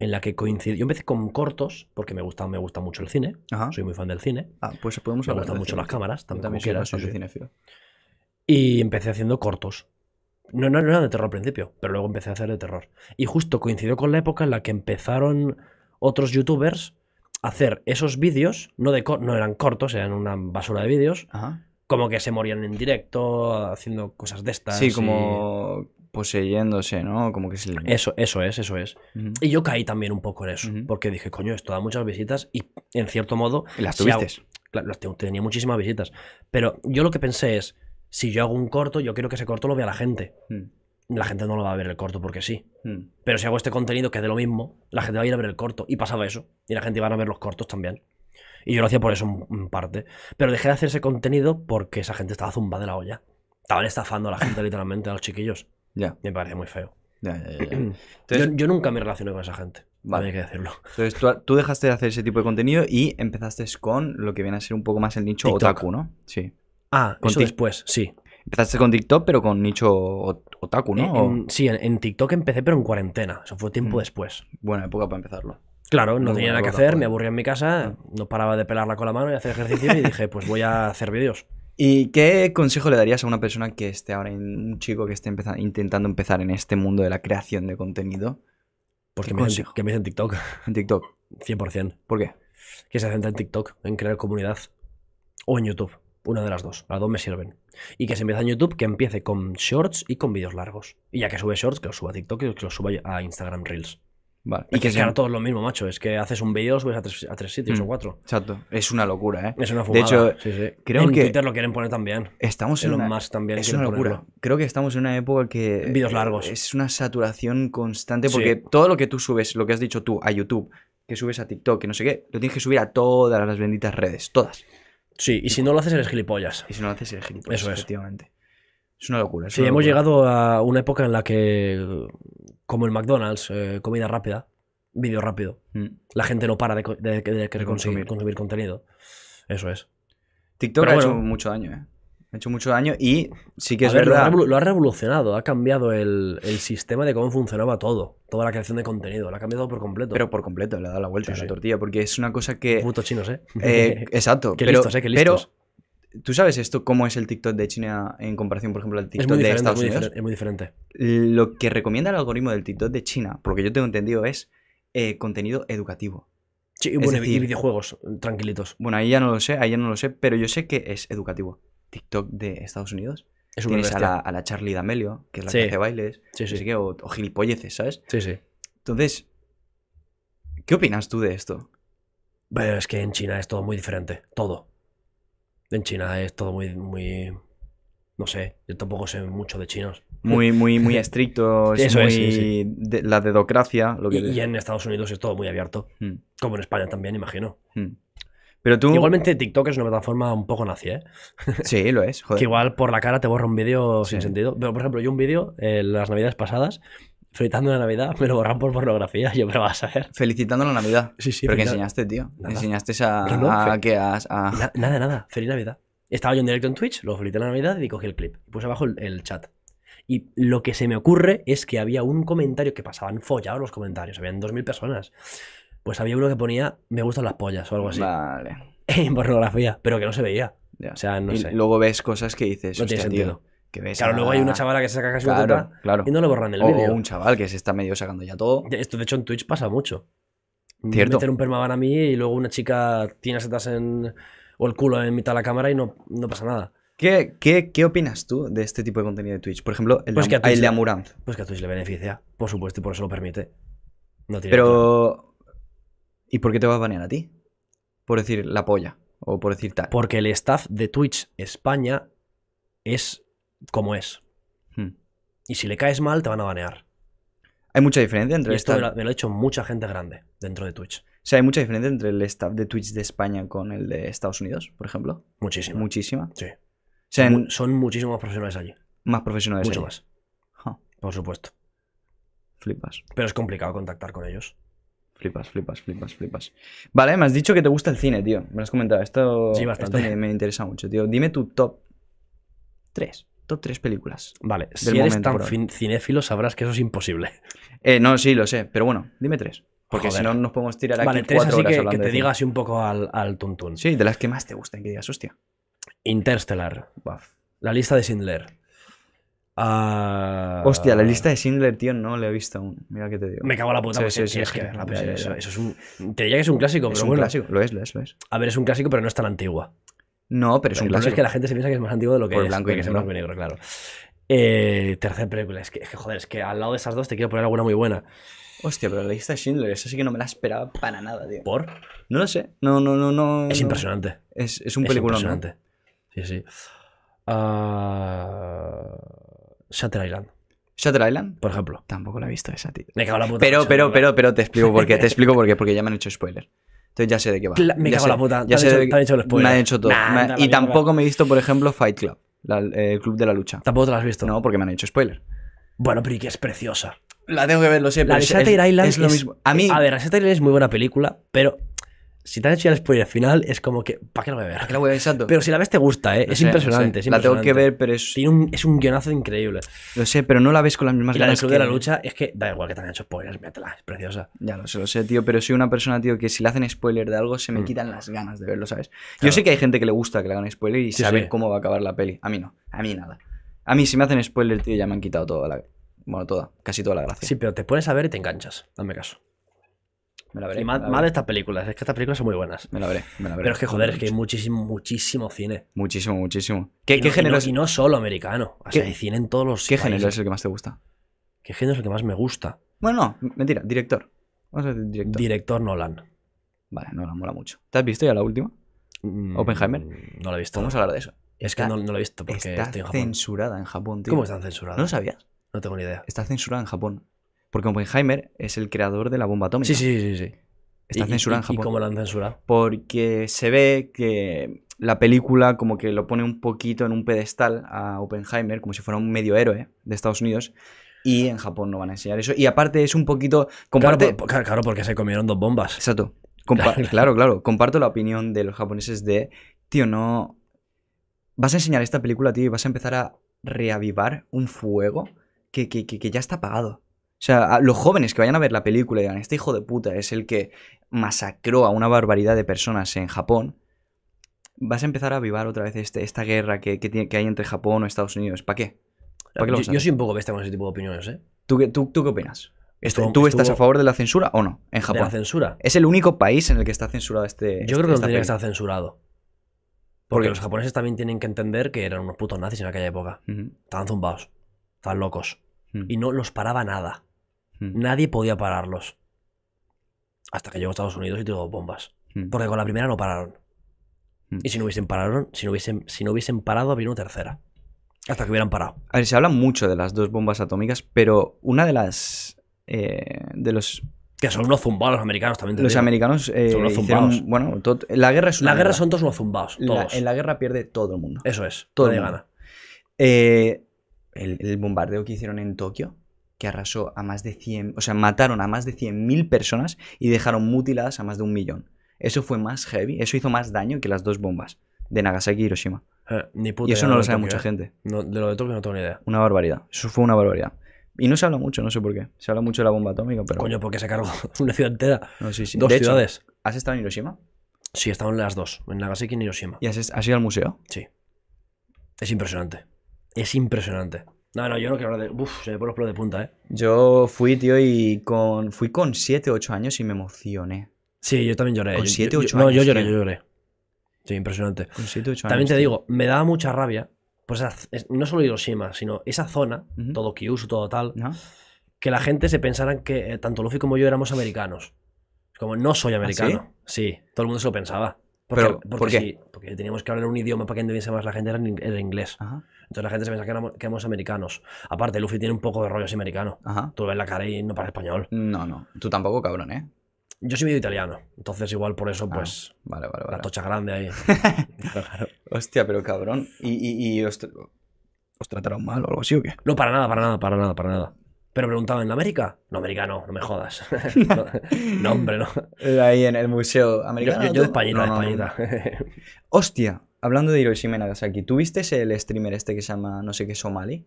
en la que coincidió. Yo empecé con cortos, porque me gusta, me gusta mucho el cine, Ajá. soy muy fan del cine, Ah, pues podemos me gustan mucho cine. las cámaras, también, también como soy quieras, sí, bastante sí. Y empecé haciendo cortos. No, no, no era de terror al principio, pero luego empecé a hacer de terror. Y justo coincidió con la época en la que empezaron otros youtubers hacer esos vídeos, no, de no eran cortos, eran una basura de vídeos, como que se morían en directo, haciendo cosas de estas. Sí, y- como poseyéndose, ¿no? Como que se le... Eso, eso es, eso es. Y yo caí también un poco en eso, porque dije, coño, esto da muchas visitas y en cierto modo... Y las si hago- tuviste. Claro, las tenía muchísimas visitas. Pero yo lo que pensé es, si yo hago un corto, yo quiero que ese corto lo vea la gente. La gente no lo va a ver el corto porque sí. mm. Pero si hago este contenido que es de lo mismo, la gente va a ir a ver el corto. Y pasaba eso. Y la gente iba a ver los cortos también. Y yo lo hacía por eso en parte. Pero dejé de hacer ese contenido porque esa gente estaba zumba de la olla. Estaban estafando a la gente literalmente, a los chiquillos. Ya, Me parece muy feo. ya, ya, ya, ya. yo, nunca me relacioné con esa gente. Vale. Hay que decirlo. entonces tú, tú dejaste de hacer ese tipo de contenido y empezaste con lo que viene a ser un poco más el nicho TikTok. otaku, ¿no? Sí. Ah, Con eso después, sí. Empezaste con TikTok, pero con nicho ot- otaku, ¿no? En- O- en- sí, en, en TikTok empecé, pero en cuarentena. Eso fue tiempo Mm. después. Buena época para empezarlo. Claro, no tenía nada que hacer, me aburría en mi casa, no paraba de pelarla con la mano y hacer ejercicio y dije, pues voy a hacer vídeos. ¿Y qué consejo le darías a una persona que esté ahora, un chico que esté empeza- intentando empezar en este mundo de la creación de contenido Pues ¿Qué que me, dicen, que me dicen TikTok, en TikTok? 100%. ¿Por qué? Que se centra en TikTok, en crear comunidad. O en YouTube, una de las dos. Las dos me sirven. Y que se empieza en YouTube, que empiece con shorts y con vídeos largos. Y ya que sube shorts, que los suba a TikTok y que los suba a Instagram Reels. Vale. Y que sea- ahora todo es lo mismo, macho. Es que haces un vídeo, subes a tres, a tres sitios Mm. o cuatro. Exacto. Es una locura, ¿eh? Es una De fumada. hecho, sí, sí. creo en que- Twitter lo quieren poner también. Estamos en una... Musk también Es una locura. ponerlo. Creo que estamos en una época que... Vídeos largos. Es una saturación constante Sí. porque todo lo que tú subes, lo que has dicho tú, a YouTube, que subes a TikTok, que no sé qué, lo tienes que subir a todas las benditas redes, todas. Sí, y si no lo haces eres gilipollas. Y si no lo haces, eres gilipollas, Eso es. efectivamente. Es una locura. es Sí, una hemos locura. llegado a una época en la que, como el McDonald's, eh, comida rápida, vídeo rápido, Mm. la gente no para de, de- de querer De consumir, contenido. Eso es. TikTok Pero ha hecho mucho daño, ¿eh? Ha hecho mucho daño y sí que A es ver, verdad. lo ha revolucionado, ha cambiado el, el sistema de cómo funcionaba todo, toda la creación de contenido, lo ha cambiado por completo. Pero por completo, le ha dado la vuelta Sí, a la sí. tortilla, porque es una cosa que. Putos chinos, ¿eh? eh, exacto. Qué pero, listos, ¿eh? Qué pero, listos. ¿tú sabes esto cómo es el TikTok de China en comparación, por ejemplo, al TikTok de es Estados Unidos? es muy diferente. Lo que recomienda el algoritmo del TikTok de China, porque yo tengo entendido, es eh, contenido educativo. Sí, y, bueno, y decir- videojuegos, tranquilitos. Bueno, ahí ya no lo sé, ahí ya no lo sé, pero yo sé que es educativo. TikTok de Estados Unidos. Es Tienes a la, a la Charlie D'Amelio, que es la Sí. que hace bailes, Sí, sí. qué, o, o gilipolleces, ¿sabes? Sí, sí. Entonces, ¿qué opinas tú de esto? Pero es que en China es todo muy diferente. Todo. En China es todo muy, muy. No sé, yo tampoco sé mucho de chinos. Muy, muy, muy estrictos, Eso muy es, sí, sí. de- la dedocracia, lo que... Y, y en Estados Unidos es todo muy abierto. Mm, Como en España también, imagino. mm. Pero tú... Igualmente TikTok es una plataforma un poco nazi, ¿eh? Sí, lo es, joder. Que igual por la cara te borra un vídeo sin sentido. Pero, por ejemplo, yo un vídeo, eh, las navidades pasadas, felicitando la Navidad, me lo borran por pornografía. Yo, pero vas a ver. Felicitando la Navidad. Sí, sí. ¿Pero feliz- enseñaste, tío? Nada. ¿Enseñaste a, No, no, a, qué? A- a- Na- nada, nada. Feliz Navidad. Estaba yo en directo en Twitch, lo felicité la Navidad y cogí el clip. Puse abajo el, el chat. Y lo que se me ocurre es que había un comentario que pasaban follados los comentarios. Habían 2.000 personas. Pues había uno que ponía me gustan las pollas o algo así. Vale. En pornografía, pero que no se veía. ya. O sea, no y sé. luego ves cosas que dices, No tiene "Hostia, tío, sentido. que ves Claro, a- luego hay una chavala que se saca casi una Claro, teta claro. y no le borran el vídeo. O un chaval que se está medio sacando ya todo. Esto, de hecho, en Twitch pasa mucho. Cierto. Meter un permaban a mí y luego una chica tiene setas en. o el culo en mitad de la cámara y no, no pasa nada. ¿Qué, qué, qué opinas tú de este tipo de contenido de Twitch? Por ejemplo, el, Pues de, que a Am- Twitch el de le- Amuranz. Pues que a Twitch le beneficia, por supuesto, y por eso lo permite. No tiene. Pero... ¿Y por qué te vas a banear a ti? Por decir la polla. O por decir tal. Porque el staff de Twitch España es como es. Hmm. Y si le caes mal, te van a banear. Hay mucha diferencia entre Y el esto me staff... lo, me lo ha hecho mucha gente grande dentro de Twitch. O sea, hay mucha diferencia entre el staff de Twitch de España con el de Estados Unidos, por ejemplo. Muchísimo. Muchísima. Sí. O sea, en- Son muchísimos profesionales allí. más profesionales. Mucho allí. más, por supuesto. flipas. Pero es complicado contactar con ellos. Flipas, flipas, flipas, flipas. Vale, me has dicho que te gusta el cine, tío. Me lo has comentado. Esto, Sí, bastante. esto me, me interesa mucho, tío. Dime tu top 3. Top 3 películas. Vale, si eres momento tan cinéfilo sabrás que eso es imposible. Eh, no, sí, lo sé. Pero bueno, dime 3. Porque Joder. si no nos podemos tirar aquí Vale, tres 4 así horas que, te de cine. diga así un poco al, al tuntún. Sí, de las que más te gustan, que digas, hostia. Interstellar. Buf. La lista de Schindler. Ah, Hostia, la lista de Schindler, tío, no la he visto aún. Mira qué te digo. Me cago en la puta, Sí, pues sí, sí. que verla, pues eso, es un... Te diría que es un clásico, Es pero un bueno. clásico. Lo es, lo es, lo es. A ver, es un clásico, pero no es tan antigua. No, pero es un el clásico. es que la gente se piensa que es más antiguo de lo que Por es. blanco y que es negro. blanco y negro, claro. Eh, tercera película. Es que, es que, joder, es que al lado de esas dos te quiero poner alguna muy buena. Hostia, pero la lista de Schindler, esa sí que no me la esperaba para nada, tío. ¿Por? No lo sé. No, no, no, no. Es no. impresionante. Es, es un es película, ¿no? impresionante. Sí, sí. Ah, Shutter Island, Shutter Island. por ejemplo. Tampoco la he visto esa, tío. Me cago en la puta. Pero, pero, pero, pero te explico por qué. Te explico por qué. Porque ya me han hecho spoiler. Entonces ya sé de qué va. Me Ya cago en la puta, Ya sé hecho- de- te han hecho el spoiler. Me han hecho todo. Nah, Me- y tampoco me he visto, por ejemplo, Fight Club. la- el club de la lucha. Tampoco te la has visto. No, porque me han hecho spoiler. Bueno, pero y que es preciosa. La tengo que ver, lo sé, La pero de es, Shutter es- Island es lo mismo. A mí, A ver, Shutter Island es muy buena película, pero si te han hecho ya el spoiler final, es como que. ¿Para qué la voy a ver? ¿a qué la voy a exacto? Pero si la ves, te gusta, ¿eh? Es sé, impresionante. sé. es La tengo que ver, pero es. Tiene un, es un guionazo increíble. Lo sé, pero no la ves con las mismas Y la ganas Club que- de la Lucha es que da igual que te han hecho spoilers, métela, es preciosa. Ya lo sé, lo sé, tío, pero soy una persona, tío, que si le hacen spoiler de algo se me Mm. quitan las ganas de verlo, ¿sabes? Yo Claro. sé que hay gente que le gusta que le hagan spoiler y Sí, saber sí. cómo va a acabar la peli. A mí no, a mí nada. A mí si me hacen spoiler, tío, ya me han quitado toda la... Bueno, toda, casi toda la gracia. Sí, pero te pones a ver y te enganchas. Dame caso. Me la veré. Y me más, la más de estas películas, es que estas películas son muy buenas. Me la veré, me la veré. Pero es que, joder, es que hay muchísimo, muchísimo cine. Muchísimo, muchísimo. ¿Qué, Y qué no- y género, no, es, y no solo americano. O sea, ¿Qué- hay cine en todos los ¿qué género es el que más te gusta? ¿Qué género es el que más me gusta? Bueno, no, mentira, director. Vamos a decir director. Director Nolan. vale, no la mola mucho. ¿Te has visto ya la última? Mm, ¿Oppenheimer? No lo he visto. Podemos hablar de eso. Es que Está- no, no lo he visto porque Está estoy en Japón. censurada en Japón, tío. ¿Cómo están censurados? ¿No lo sabías? No tengo ni idea. Está censurada en Japón. Porque Oppenheimer es el creador de la bomba atómica. Sí, sí, sí, sí. Está ¿Y- censurada en y- ¿Y Japón. cómo la han censurado? Porque se ve que la película como que lo pone un poquito en un pedestal a Oppenheimer, como si fuera un medio héroe de Estados Unidos. Y en Japón no van a enseñar eso. Y aparte es un poquito... Claro, por- porque se comieron dos bombas. Exacto. Compa- claro, claro. Comparto la opinión de los japoneses de, tío, no... Vas a enseñar esta película, tío, y vas a empezar a reavivar un fuego que, que, que, que ya está apagado. O sea, los jóvenes que vayan a ver la película y digan, este hijo de puta es el que masacró a una barbaridad de personas en Japón, vas a empezar a avivar otra vez este, esta guerra que, que tiene- que hay entre Japón o Estados Unidos. ¿Para qué? ¿Para qué lo Yo, soy un poco bestia con ese tipo de opiniones, ¿eh? ¿Tú, qué- tú, tú qué opinas? Este, Estuvo- ¿Tú estás a favor de la censura o no en De Japón? la censura. Es el único país en el que está censurado este. Yo este- creo que no tendría que estar censurado. ¿Por Porque los japoneses también tienen que entender que eran unos putos nazis en aquella época. Ujú, Estaban zumbados. Estaban locos. Ujú, Y no los paraba nada. ujú, Nadie podía pararlos. Hasta que llegó a Estados Unidos y tuvo bombas. ujú. Porque con la primera no pararon. Mm. Y si no hubiesen parado, si no hubiesen, si no hubiesen parado, habría una tercera. Hasta que hubieran parado. A ver, se habla mucho de las dos bombas atómicas, pero una de las. eh, de los. Que son unos zumbados los americanos también. te Los digo. americanos. eh, Son unos hicieron- zumbados. bueno, la guerra es una. La guerra son todos unos zumbados. La- en la guerra pierde todo el mundo. Eso es. Todo Nadie el mundo. gana. Eh, el, el bombardeo que hicieron en Tokio, que arrasó a más de 100. O sea, mataron a más de 100.000 personas y dejaron mutiladas a más de un millón. Eso fue más heavy, eso hizo más daño que las dos bombas de Nagasaki y Hiroshima. Eh, ni puta Y eso no lo sabe Tokio, mucha eh. gente. No, de lo de Tokio no tengo ni idea. Una barbaridad. Eso fue una barbaridad. Y no se habla mucho, no sé por qué. Se habla mucho de la bomba atómica, pero. Coño, porque se cargó una ciudad entera. No, sí, sí. Dos De hecho, ciudades. ¿Has estado en Hiroshima? Sí, estaban las dos. En Nagasaki y en Hiroshima. ¿Y has, has ido al museo? Sí. Es impresionante. Es impresionante. No, no, yo no quiero hablar de. Uf, se me ponen los pelos de punta, ¿eh? Yo fui, tío, y con. Fui con 7, 8 años y me emocioné. Sí, yo también lloré. Con Yo- siete, yo- ocho No, yo años, lloré, tío. yo lloré. Sí, impresionante. Con 7, 8 años. También te tío. digo, me daba mucha rabia. Pues no solo Hiroshima, sino esa zona, Ujú. todo Kyushu, todo tal, ¿No? que la gente se pensara que eh, tanto Luffy como yo éramos americanos. Como no soy americano. sí? todo el mundo se lo pensaba. Porque, ¿Pero porque por qué? porque teníamos que hablar un idioma para que entendiese más la gente, era, era inglés. Ajá. Entonces la gente se pensaba que éramos, que éramos americanos. Aparte, Luffy tiene un poco de rollo así americano. Ajá. Tú ves la cara y no parece español. No, no. Tú tampoco, cabrón, ¿eh? Yo soy medio italiano. Entonces, igual por eso, Ah, pues, Vale, vale, la vale. tocha grande ahí. Claro. Hostia, pero cabrón. ¿Y, y, y os, os trataron mal o algo así o qué? No, para nada, para nada, para nada, para nada. Pero preguntaban, ¿en América? No, americano, no me jodas. no, no, hombre, no. Ahí en el museo americano. yo- yo de Españita, No, de no, no. Españita. Hostia, hablando de Hiroshima y Nagasaki, ¿tuviste el streamer este que se llama no sé qué Somali?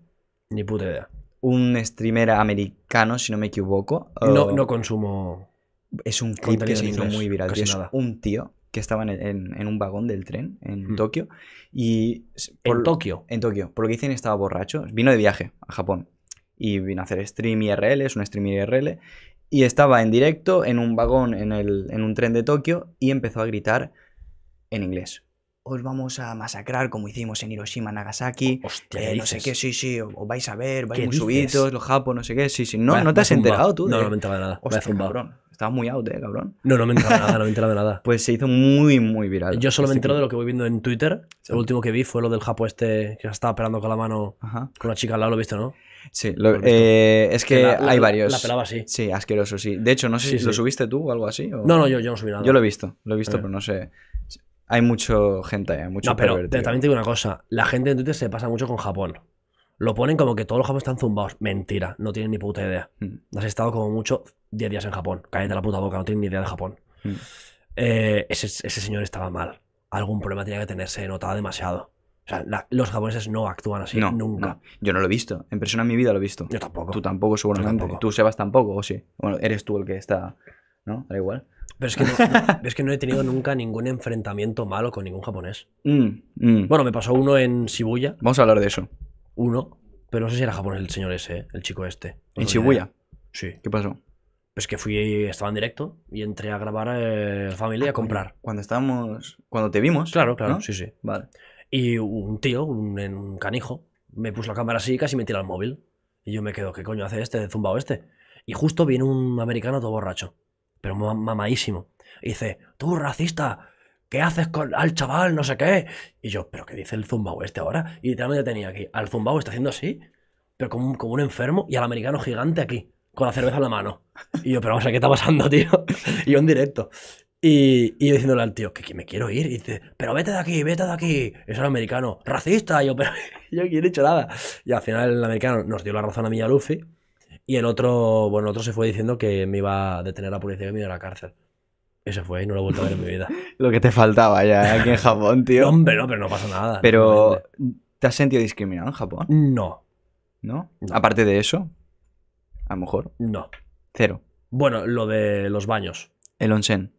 Ni puta idea. Un streamer americano, si no me equivoco. No, no consumo. Es un clip que contenido se hizo muy viral. casi tío. Es nada. un tío que estaba en, en- en un vagón del tren en Hmm. Tokio y... s- En por- Tokio. En Tokio. Por lo que dicen estaba borracho. Vino de viaje a Japón. Y vino a hacer stream IRL, es un stream IRL. Y estaba en directo en un vagón en, el, en un tren de Tokio y empezó a gritar en inglés. Os vamos a masacrar como hicimos en Hiroshima, Nagasaki. Hostia, Eh, ¿qué no sé qué, sí, sí, os vais a ver, vais ¿Qué muy dices? subidos, los japos, no sé qué, sí, sí. No, no te has enterado tú. No, de- no me he enterado de nada. Hostia, zumbao. cabrón. Estabas muy out, eh, cabrón. No, no me he enterado de nada, no me he enterado de nada. Pues se hizo muy, muy viral. Yo solo me este entero de lo que voy viendo en Twitter. Sí. El último que vi fue lo del japo este que se estaba pelando con la mano Ajá. con una chica al lado, ¿lo viste, no? Sí, lo- eh, es que la- la- hay varios. La pelaba así. Sí, asqueroso, sí. De hecho, no sé Sí, si lo subiste tú o algo así. o- No, no, yo, yo no subí nada. Yo lo he visto, lo he visto, Eh. pero no sé. Hay mucho gente, hay mucho No, pero pervertido. también te digo una cosa. La gente en Twitter se pasa mucho con Japón. Lo ponen como que todos los japoneses están zumbados. Mentira, no tienen ni puta idea. Mm, Has estado como mucho 10 días en Japón. Cállate la puta boca, no tienen ni idea de Japón. mm. Eh, ese, ese señor estaba mal. Algún problema tenía que tener, se notaba demasiado. O sea, la- los japoneses no actúan así no, nunca. no. Yo no lo he visto. En persona en mi vida lo he visto. Yo tampoco. Tú tampoco, seguramente. tampoco. Tú, Sebas, tampoco, o sí. Bueno, eres tú el que está. ¿No? Da igual. Pero es que no, es que no he tenido nunca ningún enfrentamiento malo con ningún japonés. Mm, mm. Bueno, me pasó uno en Shibuya, Vamos a hablar de eso. uno, pero no sé si era japonés el señor ese, ¿eh? el chico este. ¿En Shibuya? Sí. ¿Qué pasó? Pues que fui, estaba en directo y entré a grabar eh, Family Ah, a comprar. Cuando estábamos. Cuando te vimos. Claro, claro, ¿no? sí, sí. Vale. Y un tío, un, un canijo, me puso la cámara así y casi me tira el móvil. Y yo me quedo, ¿qué coño hace este, zumbao este? Y justo viene un americano todo borracho, pero ma- mamadísimo. Y dice, tú racista, ¿qué haces con al chaval? No sé qué. Y yo, ¿pero qué dice el zumbao este ahora? Y literalmente tenía aquí, al zumbao está haciendo así, pero como como un enfermo, y al americano gigante aquí, con la cerveza en la mano. Y yo, pero vamos a ¿qué está pasando, tío? Y yo en directo. Y, y yo diciéndole al tío, que, que me quiero ir. Y dice, pero vete de aquí, vete de aquí. Es un americano, racista. Y yo, pero yo aquí no he hecho nada. Y al final el americano nos dio la razón a mí y a Luffy. Y el otro, bueno, el otro se fue diciendo que me iba a detener la policía y me iba a la cárcel. Ese fue y no lo he vuelto a ver en mi vida. Lo que te faltaba ya aquí en Japón, No, tío. hombre, no, pero no pasa nada. Pero, ¿te has sentido discriminado en Japón? No, ¿No? No. Aparte de eso, a lo mejor, no. cero. Bueno, lo de los baños. El onsen.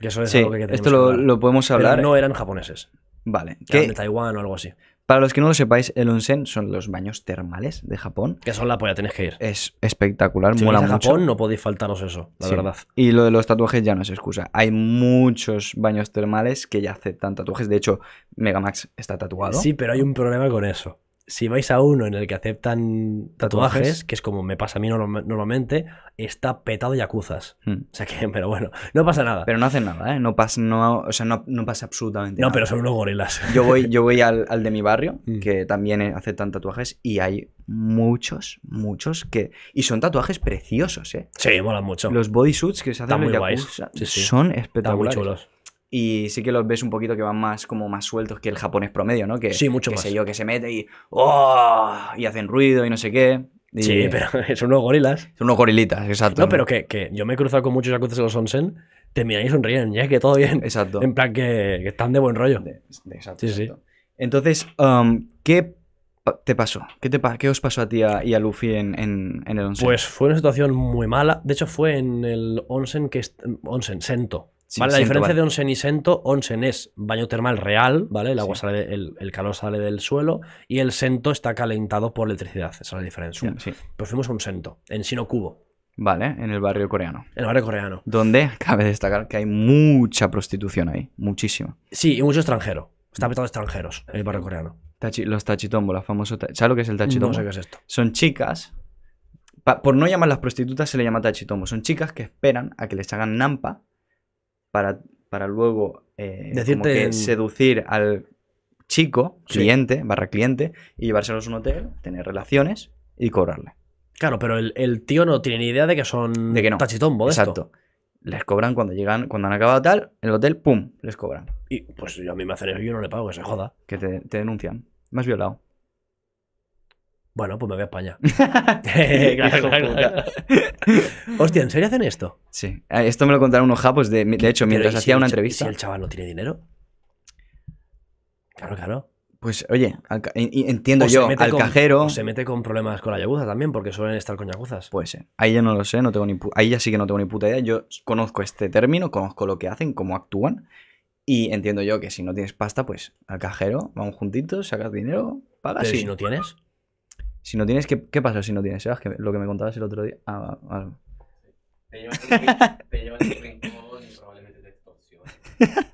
Que eso es Sí, algo que tenemos esto lo, podemos Pero hablar. no eran japoneses. Vale. Que eran Que, de Taiwán o algo así. para los que no lo sepáis, el onsen son los baños termales de Japón. Que son la polla, tenéis que ir. Es espectacular, Si mola vais a mucho. Japón no podéis faltaros eso, la Sí. verdad. Y lo de los tatuajes ya no es excusa. Hay muchos baños termales que ya aceptan tatuajes. De hecho, Megamax está tatuado. Sí, pero hay un problema con eso. Si vais a uno en el que aceptan tatuajes, Tatuajes. que es como me pasa a mí norma- normalmente, está petado de yakuzas. Mm. O sea que, pero bueno, no pasa nada. Pero no hacen nada, ¿eh? No pasa, no, o sea, no, no pasa absolutamente no, nada. pero son unos gorilas. Yo voy, yo voy al, al de mi barrio, Mm. que también eh, aceptan tatuajes, y hay muchos, muchos que... Y son tatuajes preciosos, ¿eh? Sí, molan mucho. Los bodysuits que se hacen Están en. Yakuza Sí, sí. son Están muy espectaculares. chulos. Y sí que los ves un poquito que van más como más sueltos que el japonés promedio, ¿no? Que, Sí, mucho que más. sé yo, que se mete y... ¡Oh! Y hacen ruido y no sé qué. Y- Sí, pero son unos gorilas. Son unos gorilitas, exacto. No, pero que, que yo me he cruzado con muchos yakuzas en los onsen, te miran y sonríen, ya que todo bien. Exacto. En plan que, que están de buen rollo. De- de- exacto, Sí, sí. Entonces, um, ¿qué te pasó? ¿Qué, te qué os pasó a ti a- y a Luffy en, en, en el onsen? Pues fue una situación muy mala. De hecho, fue en el onsen que. Onsen, Sento. Sí, ¿Vale? La diferencia vale. de onsen y Sento, onsen es baño termal real, ¿vale? El agua Sí. sale, de- el, el calor sale del suelo y el Sento está calentado por electricidad. Esa es la diferencia. Sí, Pues fuimos a un Sento, en Sinokubo, vale, en el barrio coreano. en el barrio coreano. Donde cabe destacar que hay mucha prostitución ahí, muchísima. Sí, y mucho extranjero. Está petado de extranjeros, el barrio coreano. Tachi- los tachitombo, la famosa... ¿Sabes lo que es el tachitombo? No sé qué es esto. Son chicas... pa- por no llamarlas prostitutas se le llama tachitombo. Son chicas que esperan a que les hagan nampa para, para luego eh, como que seducir al chico, Sí. cliente, barra cliente, y llevárselos a un hotel, tener relaciones y cobrarle. Claro, pero el, el tío no tiene ni idea de que son De que no. tachitombo esto. Exacto. Les cobran cuando llegan, cuando han acabado tal, el hotel, ¡pum! Les cobran. Y pues yo a mí me hacen eso y yo no le pago, que se joda. Que te, te denuncian. Me has violado. Bueno, pues me voy a España. Claro. Hostia, ¿en serio hacen esto? Sí. Eh, Esto me lo contaron unos japos, de, de hecho, mientras ¿y si hacía una entrevista. Si el chaval no tiene dinero. Claro, claro. Pues, oye, al entiendo O yo, al con- cajero... o se mete con problemas con la yaguza también, porque suelen estar con yaguzas. Puede ser. Ahí ya no lo sé, no tengo ni ahí ya sí que no tengo ni puta idea. Yo conozco este término, conozco lo que hacen, cómo actúan. Y entiendo yo que si no tienes pasta, pues al cajero, vamos juntitos, sacas dinero, pagas Pero y- si no tienes. Si no tienes, ¿qué, qué pasa si no tienes? ¿Sabes? Que lo que me contabas el otro día. Ah, Te llevas el rincón y probablemente te extorsionen.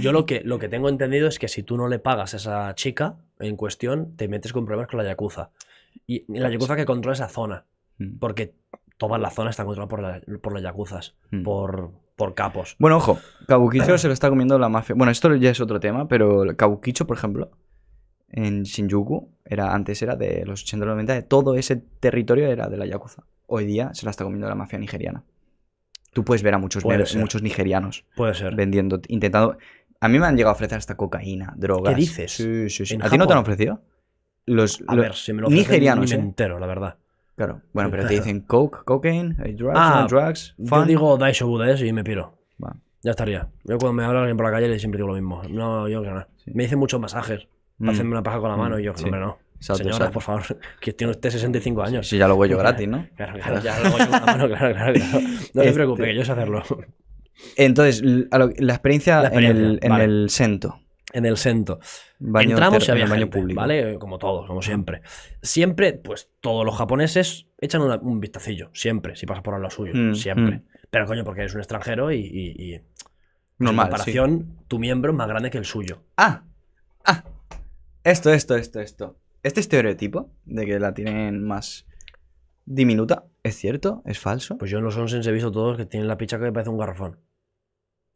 Yo lo que, lo que tengo entendido es que si tú no le pagas a esa chica en cuestión, te metes con problemas con la yakuza. Y la yakuza que controla esa zona. mm, Porque toda la zona está controlada por, la- por las yakuzas. mm. Por, por capos. Bueno, ojo, Kabukicho se lo está comiendo la mafia. Bueno, esto ya es otro tema, pero Kabukicho, por ejemplo, en Shinjuku, era, antes era de los 80 y los 90, de todo ese territorio era de la Yakuza. Hoy día se la está comiendo la mafia nigeriana. Tú puedes ver a muchos, Puede negros- ser. muchos nigerianos Puede ser. vendiendo, intentando... A mí me han llegado a ofrecer hasta cocaína, drogas. ¿Qué dices? Sí, sí, sí. ¿En ¿A ti no te han ofrecido? Los, A lo- ver, si me lo ofrecen, nigerianos, ni me ¿eh? entero, la verdad. Claro. Bueno, pero te dicen coke, cocaine, hay drugs, Ah, no drugs, Yo fun. digo Daishobu de eso y me piro. Va. Ya estaría. Yo cuando me habla alguien por la calle le siempre digo lo mismo. No, yo que no. Sí. Me dicen muchos masajes. Mm. Para hacerme una paja con la mano Mm, y yo, sí. no, hombre, no. Exacto, Señora, exacto. por favor, que tiene usted 65 años. Si ya lo voy yo gratis, ¿no? Claro, claro, ya lo hago yo con la mano, claro, claro, claro. No se Este- preocupe, que yo sé hacerlo. Entonces, lo- la experiencia, La experiencia, en el, en vale. el Sento. En el Sento. Baño Entramos y había baño gente, público. ¿vale? Como todos, como siempre. Siempre, pues todos los japoneses echan una- un vistacillo, siempre, si pasas por lado suyo, Mm, siempre. mm. Pero coño, porque eres un extranjero y, y- y, pues, Normal, en comparación, tu miembro es más grande que el suyo. Ah, ah. Esto, esto, esto, esto. Este estereotipo de que la tienen más diminuta, ¿es cierto? ¿Es falso? Pues yo en los onsens he visto todos que tienen la picha que parece un garrafón.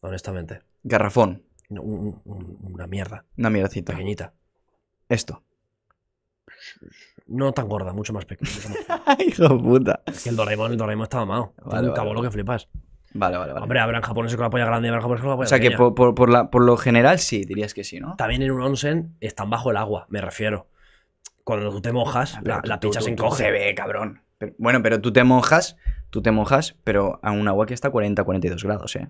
Honestamente. Garrafón, No, un- un- una mierda, una mierdecita. pequeñita. Esto. No tan gorda, mucho más pequeña. mucho más fina. Hijo de puta. Y el Doraemon, el Doraemon está mamado. Vale, Tiene un vale, cabolo vale. que flipas. Vale, vale, vale. Hombre, habrán japoneses con la polla grande y habrán japoneses con la polla o sea que pequeña. por, por- por la- por lo general sí, dirías que sí, ¿no? También en un onsen están bajo el agua, me refiero. Cuando tú te mojas, Ah, la, la picha se encoge. Se ve, cabrón. Pero- bueno, pero tú te mojas, tú te mojas, pero a un agua que está a 40, 42 grados, ¿eh?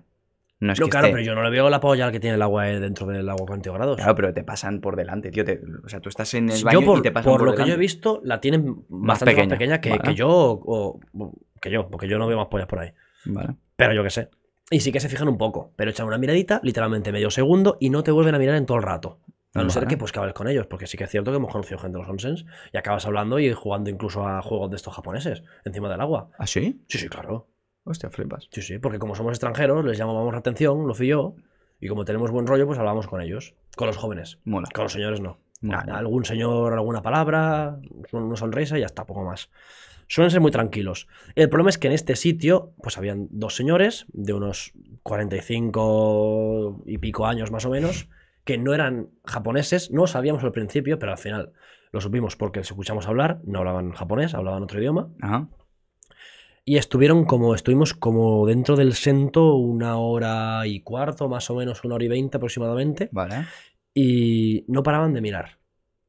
No es no, que claro, esté- pero yo no le veo la polla que tiene el agua eh, dentro del agua a 40 grados. Claro, pero te pasan por delante, tío. te- o sea, tú estás en el yo baño por, y te pasan por por, lo que yo he delante. visto, la tienen bastante pequeña, más pequeña que, vale. que yo o, o- que yo, porque yo no veo más pollas por ahí. Vale. Pero yo qué sé. Y sí que se fijan un poco, pero echan una miradita, literalmente medio segundo, y no te vuelven a mirar en todo el rato. A no ser que pues que hables con ellos, porque sí que es cierto que hemos conocido gente de los onsens y acabas hablando y jugando incluso a juegos de estos japoneses encima del agua. ¿Ah, sí? Sí, sí, claro. Hostia, flipas. Sí, sí, porque como somos extranjeros, les llamamos la atención, lo fui yo, y como tenemos buen rollo, pues hablamos con ellos, con los jóvenes. Mola. Con los señores no. Mola, A- mola. Algún señor, alguna palabra, una sonrisa y ya está, poco más. Suelen ser muy tranquilos. El problema es que en este sitio, pues habían dos señores de unos 45 y pico años más o menos, que no eran japoneses, no lo sabíamos al principio, pero al final lo supimos porque les escuchamos hablar, no hablaban japonés, hablaban otro idioma, Ajá. y estuvieron como, estuvimos como dentro del sento una hora y cuarto, más o menos, una hora y veinte aproximadamente, Vale. y no paraban de mirar.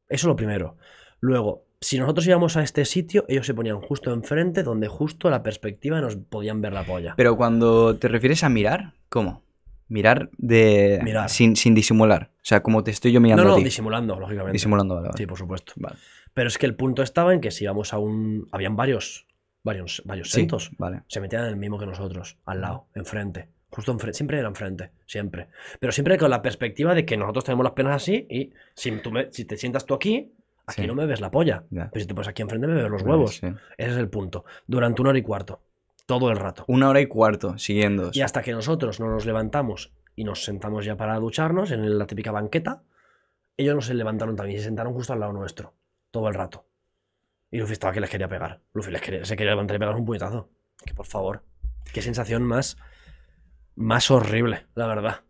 Eso es lo primero. Luego, si nosotros íbamos a este sitio, ellos se ponían justo enfrente, donde justo a la perspectiva nos podían ver la polla. Pero cuando te refieres a mirar, ¿cómo? Mirar de. Mirar. Sin, sin disimular. O sea, como te estoy yo mirando no, no, a ti. disimulando, lógicamente. Disimulando, vale, vale. Sí, por supuesto. Vale. Pero es que el punto estaba en que si íbamos a un... Habían varios, varios, varios Sí. Vale. Se metían en el mismo que nosotros, al lado, enfrente. Justo enfrente. Siempre era enfrente, siempre. Pero siempre con la perspectiva de que nosotros tenemos las penas así y si, tú me- si te sientas tú aquí, aquí Sí. no me ves la polla. Ya. Pero si te pones aquí enfrente me ves los huevos. Sí. Ese es el punto. Durante una hora y cuarto. Todo el rato. Una hora y cuarto siguiendo. Y hasta que nosotros no nos levantamos y nos sentamos ya para ducharnos en la típica banqueta, ellos no se levantaron también, se sentaron justo al lado nuestro. Todo el rato. Y Luffy estaba que les quería pegar. Luffy les quería, se quería levantar y pegar un puñetazo. Que por favor. Qué sensación más. Más horrible, la verdad.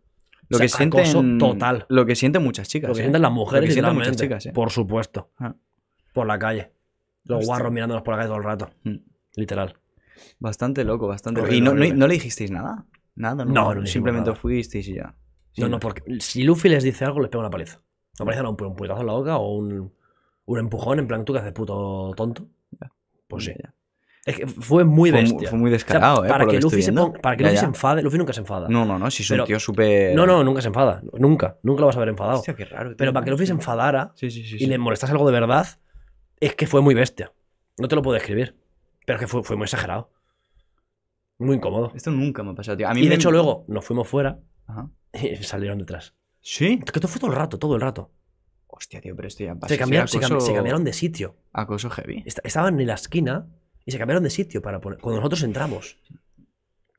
Lo O sea, que sienten. acoso total. Lo que sienten muchas chicas. Lo que ¿eh? sienten las mujeres, Lo que sienten literalmente. muchas chicas, ¿eh? Por supuesto. Ah. Por la calle. Los Hostia. guarros mirándonos por la calle todo el rato. Mm. Literal. Bastante loco, bastante loco. ¿Y no, no, le dijisteis nada? Nada, no. No, Simplemente nada. fuisteis y ya. Sí, No, no, porque si Luffy les dice algo, les pega una paliza. Una paliza, no, un, pu- un puñetazo en la boca o un, un empujón en plan tú que haces puto tonto. Pues sí. Ya. Es que fue muy bestia. fue muy O sea, descarado, ¿eh? para, que que Luffy se viendo. ponga- para que Ya, Luffy ya. se enfade, Luffy nunca se enfada. No, no, no, si es un tío súper. no, no, nunca se enfada. Nunca. Nunca lo vas a ver enfadado. Hostia, qué raro. tío. Pero para que Luffy se enfadara Sí, sí, sí. y le molestase algo de verdad, es que fue muy bestia. No te lo puedo describir. Pero es que fue, fue muy exagerado. Muy incómodo. Esto nunca me ha pasado, tío. A mí Y de me- hecho luego nos fuimos fuera Ajá. y salieron detrás. ¿Sí? Que todo fue todo el rato, todo el rato. Hostia, tío, pero esto ya pasa. Se cambiaron, se cam- acoso- se cambiaron de sitio. Acoso heavy. Est- Estaban en la esquina y se cambiaron de sitio para poner. Cuando nosotros entramos.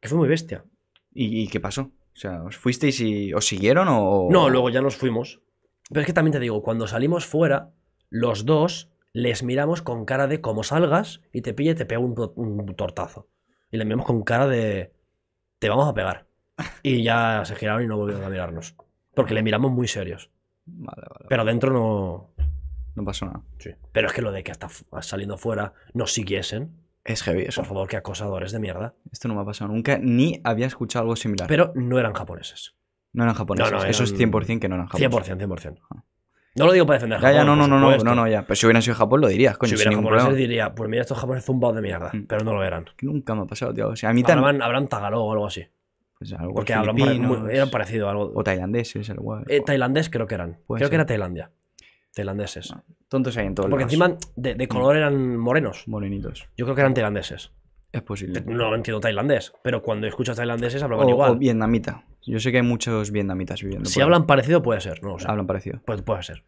Que fue muy bestia. ¿Y, y qué pasó? O sea, ¿os fuisteis y os siguieron o...? No, luego ya nos fuimos. Pero es que también te digo, cuando salimos fuera, los dos les miramos con cara de como salgas y te pille, te pego un, to- un tortazo. Y le miramos con cara de te vamos a pegar. Y ya se giraron y no volvieron a mirarnos. Porque le miramos muy serios. Vale, vale. Pero dentro no. No pasó nada. Sí. Pero es que lo de que hasta saliendo fuera nos siguiesen, Es heavy eso. por favor, que acosadores de mierda. Esto no me ha pasado nunca, ni había escuchado algo similar. Pero no eran japoneses. no eran japoneses. No, no, Eso es eran 100% que no eran japoneses. 100%, 100%. No lo digo para defender a Ya, ya, Japón, no, no, no, no, no, no, ya. Pero si hubieran sido Japón lo dirías, coño, si sin hubiera ningún japoneses problema. diría, pues mira estos japoneses zumbados de mierda. Mm. Pero no lo eran. Nunca me ha pasado, tío. O sea, a mí también... Hablaban, hablan tagalog o algo así. Pues algo Porque hablan muy- eran parecido a algo. O tailandeses, algo. Eh, tailandés creo que eran. Puede creo que era Tailandia. Tailandeses. Ah, Tontos hay en todos Porque encima de, de color eran morenos. Morenitos. Yo creo que eran tailandeses. Es posible. No entiendo tailandés, pero cuando escucho tailandeses hablaban O, igual. o vietnamita. Yo sé que hay muchos vietnamitas viviendo. si ahí. hablan parecido puede ser, no lo sé. Hablan parecido. Pues puede ser.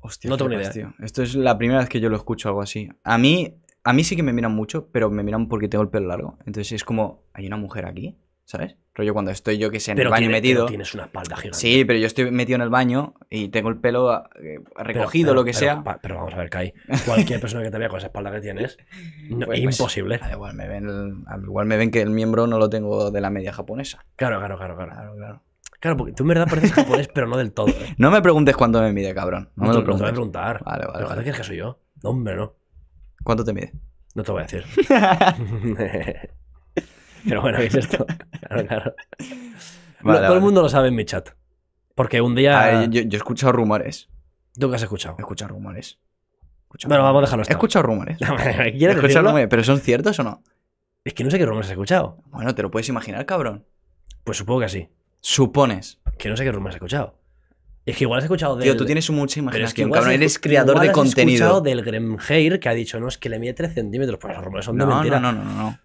Hostia, No tengo ni idea. tío. Esto es la primera vez que yo lo escucho algo así. A mí, a mí sí que me miran mucho, pero me miran porque tengo el pelo largo. Entonces es como, hay una mujer aquí, ¿sabes? Rollo cuando estoy yo que sé en Pero, el baño tiene- metido. pero tienes una espalda gigante. Sí, pero yo estoy metido en el baño y tengo el pelo eh, Pero- recogido, pero- lo que sea. Pero, vamos a ver, Kai. Cualquier persona que te vea con esa espalda que tienes, no- Pues- es pues, imposible. al igual, me ven, al igual me ven que el miembro no lo tengo de la media japonesa. Claro, claro, claro, claro. Claro, claro. Claro, porque tú en verdad pareces japonés, pero no del todo. ¿eh? No me preguntes cuánto me mide, cabrón. No me te- lo te voy a preguntes. preguntar. Vale, vale, ¿Pero vale. ¿quieres que soy yo? No, hombre, no. ¿Cuánto te mide? No te voy a decir. pero bueno, ¿qué es esto? Claro, claro. No, todo el mundo lo sabe en mi chat. Porque un día. Yo, yo he escuchado rumores. ¿Tú qué has escuchado? He escuchado rumores. Escuchado Bueno, vamos a rumores. dejarlo He escuchado rumores. Rumores, pero ¿son ciertos o no? Es que no sé qué rumores has escuchado. Bueno, te lo puedes imaginar, cabrón. Pues supongo que sí. Supones. Que no sé qué rumores has escuchado. Es que igual has escuchado del... Tío, tú tienes mucha Pero es que imaginación, cabrón. has Eres creador igual de has contenido. escuchado del Gremheir que ha dicho, no, es que le mide 3 centímetros. Pues los rumores son de No, mentira. no, no, no, no.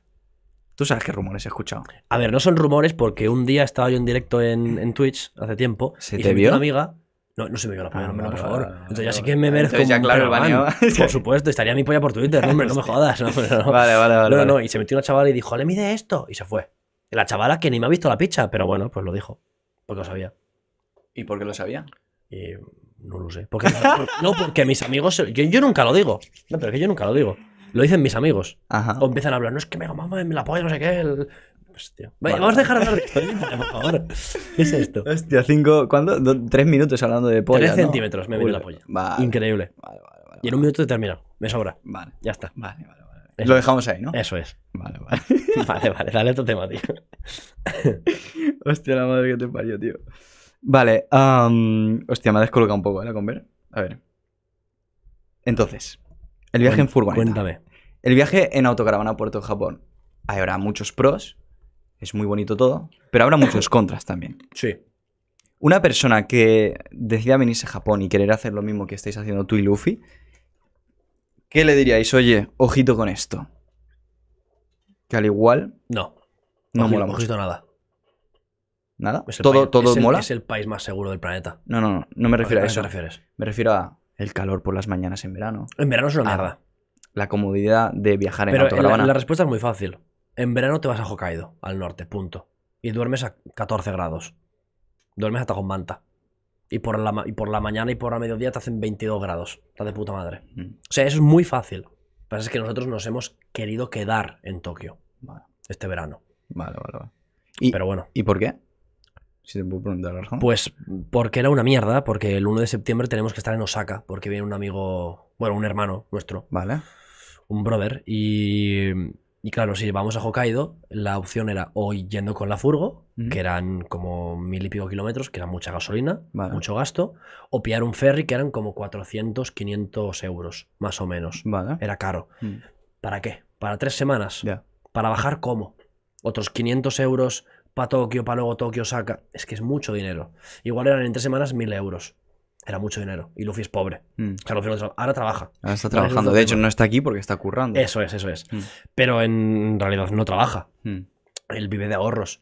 Tú sabes qué rumores he escuchado. A ver, no son rumores porque un día estaba yo en directo en, en Twitch hace tiempo. ¿Se y te metió vio? una amiga. No, no se me vio la polla, Ah, no, hombre, no, por favor. Entonces ya sí que me merezco Entonces ya, claro, baño- Por supuesto, estaría mi polla por Twitter. No, hombre, no me jodas. No, no. Vale, vale, vale. No, no, vale. no, y se metió una chavala y dijo, le mide esto. Y se fue. Y la chavala que ni me ha visto la picha, pero bueno, pues lo dijo. Porque lo sabía. ¿Y por qué lo sabía? Y no lo sé. Porque, no, porque mis amigos. Yo, yo nunca lo digo. No, pero es que yo nunca lo digo. Lo dicen mis amigos. Ajá. O empiezan a hablar, no es que me mamá me la polla, no sé qué. el-". Pues. Vaya, Vale. vamos a dejar de hablar de esto, por favor. ¿Qué es esto? Hostia, cinco. ¿Cuándo? Do- tres minutos hablando de polla. Tres ¿no? centímetros me Uy, la polla. Vale. Increíble. Vale, vale, vale. Y en un minuto he terminado. Me sobra. Vale, Ya está. vale, vale. vale. Eso Lo dejamos ahí, ¿no? Eso es. Vale, vale. Vale, vale, dale otro tema, tío. Hostia, la madre que te parió, tío. Vale, am, hostia, me ha descolocado un poco, ¿eh? La conver. A ver. Entonces, el viaje en furgoneta. Cuéntame. El viaje en autocaravana a Puerto Japón. Ahí habrá muchos pros, es muy bonito todo, pero habrá muchos contras también. Sí. Una persona que decida venirse a Japón y querer hacer lo mismo que estáis haciendo tú y Luffy, ¿qué le diríais? Oye, ojito con esto. Que al igual No. no Ojito- mola mucho. ojito nada. ¿Nada? ¿Todo, país- todo es el- mola? Es el país más seguro del planeta. No, no, no, no me refiero a qué eso. te refieres? Me refiero a el calor por las mañanas en verano, En verano es una Ah, mierda. la comodidad de viajar en Pero la, autocaravana. la respuesta es muy fácil. En verano te vas a Hokkaido, al norte, punto. Y duermes a 14 grados. Duermes hasta con manta. Y por, la, y por la mañana y por la mediodía te hacen 22 grados. Está de puta madre. Mm, O sea, eso es muy fácil. Lo que pasa es que nosotros nos hemos querido quedar en Tokio Vale, este verano. vale, vale. vale. ¿Y, Pero bueno, ¿Y por qué? Si te puedo preguntar la razón. pues porque era una mierda, porque el 1 de septiembre tenemos que estar en Osaka, porque viene un amigo, bueno, un hermano nuestro, Vale. un brother, y, y claro, si vamos a Hokkaido, la opción era o yendo con la furgo, que eran como mil y pico kilómetros, que era mucha gasolina, Vale. mucho gasto, o pillar un ferry, que eran como 400, 500 euros, más o menos. Vale. Era caro. Mm, ¿Para qué? ¿Para tres semanas? ¿Para bajar cómo? Otros 500 euros para Tokio, para luego Tokio, Osaka. Es que es mucho dinero. Igual eran en tres semanas 1000 euros. Era mucho dinero. Y Luffy es pobre. mm. O sea, Luffy no ahora trabaja. Ahora está trabajando. De hecho, no está aquí porque está currando. Eso es, eso es. Mm, Pero en realidad no trabaja. mm, Él vive de ahorros.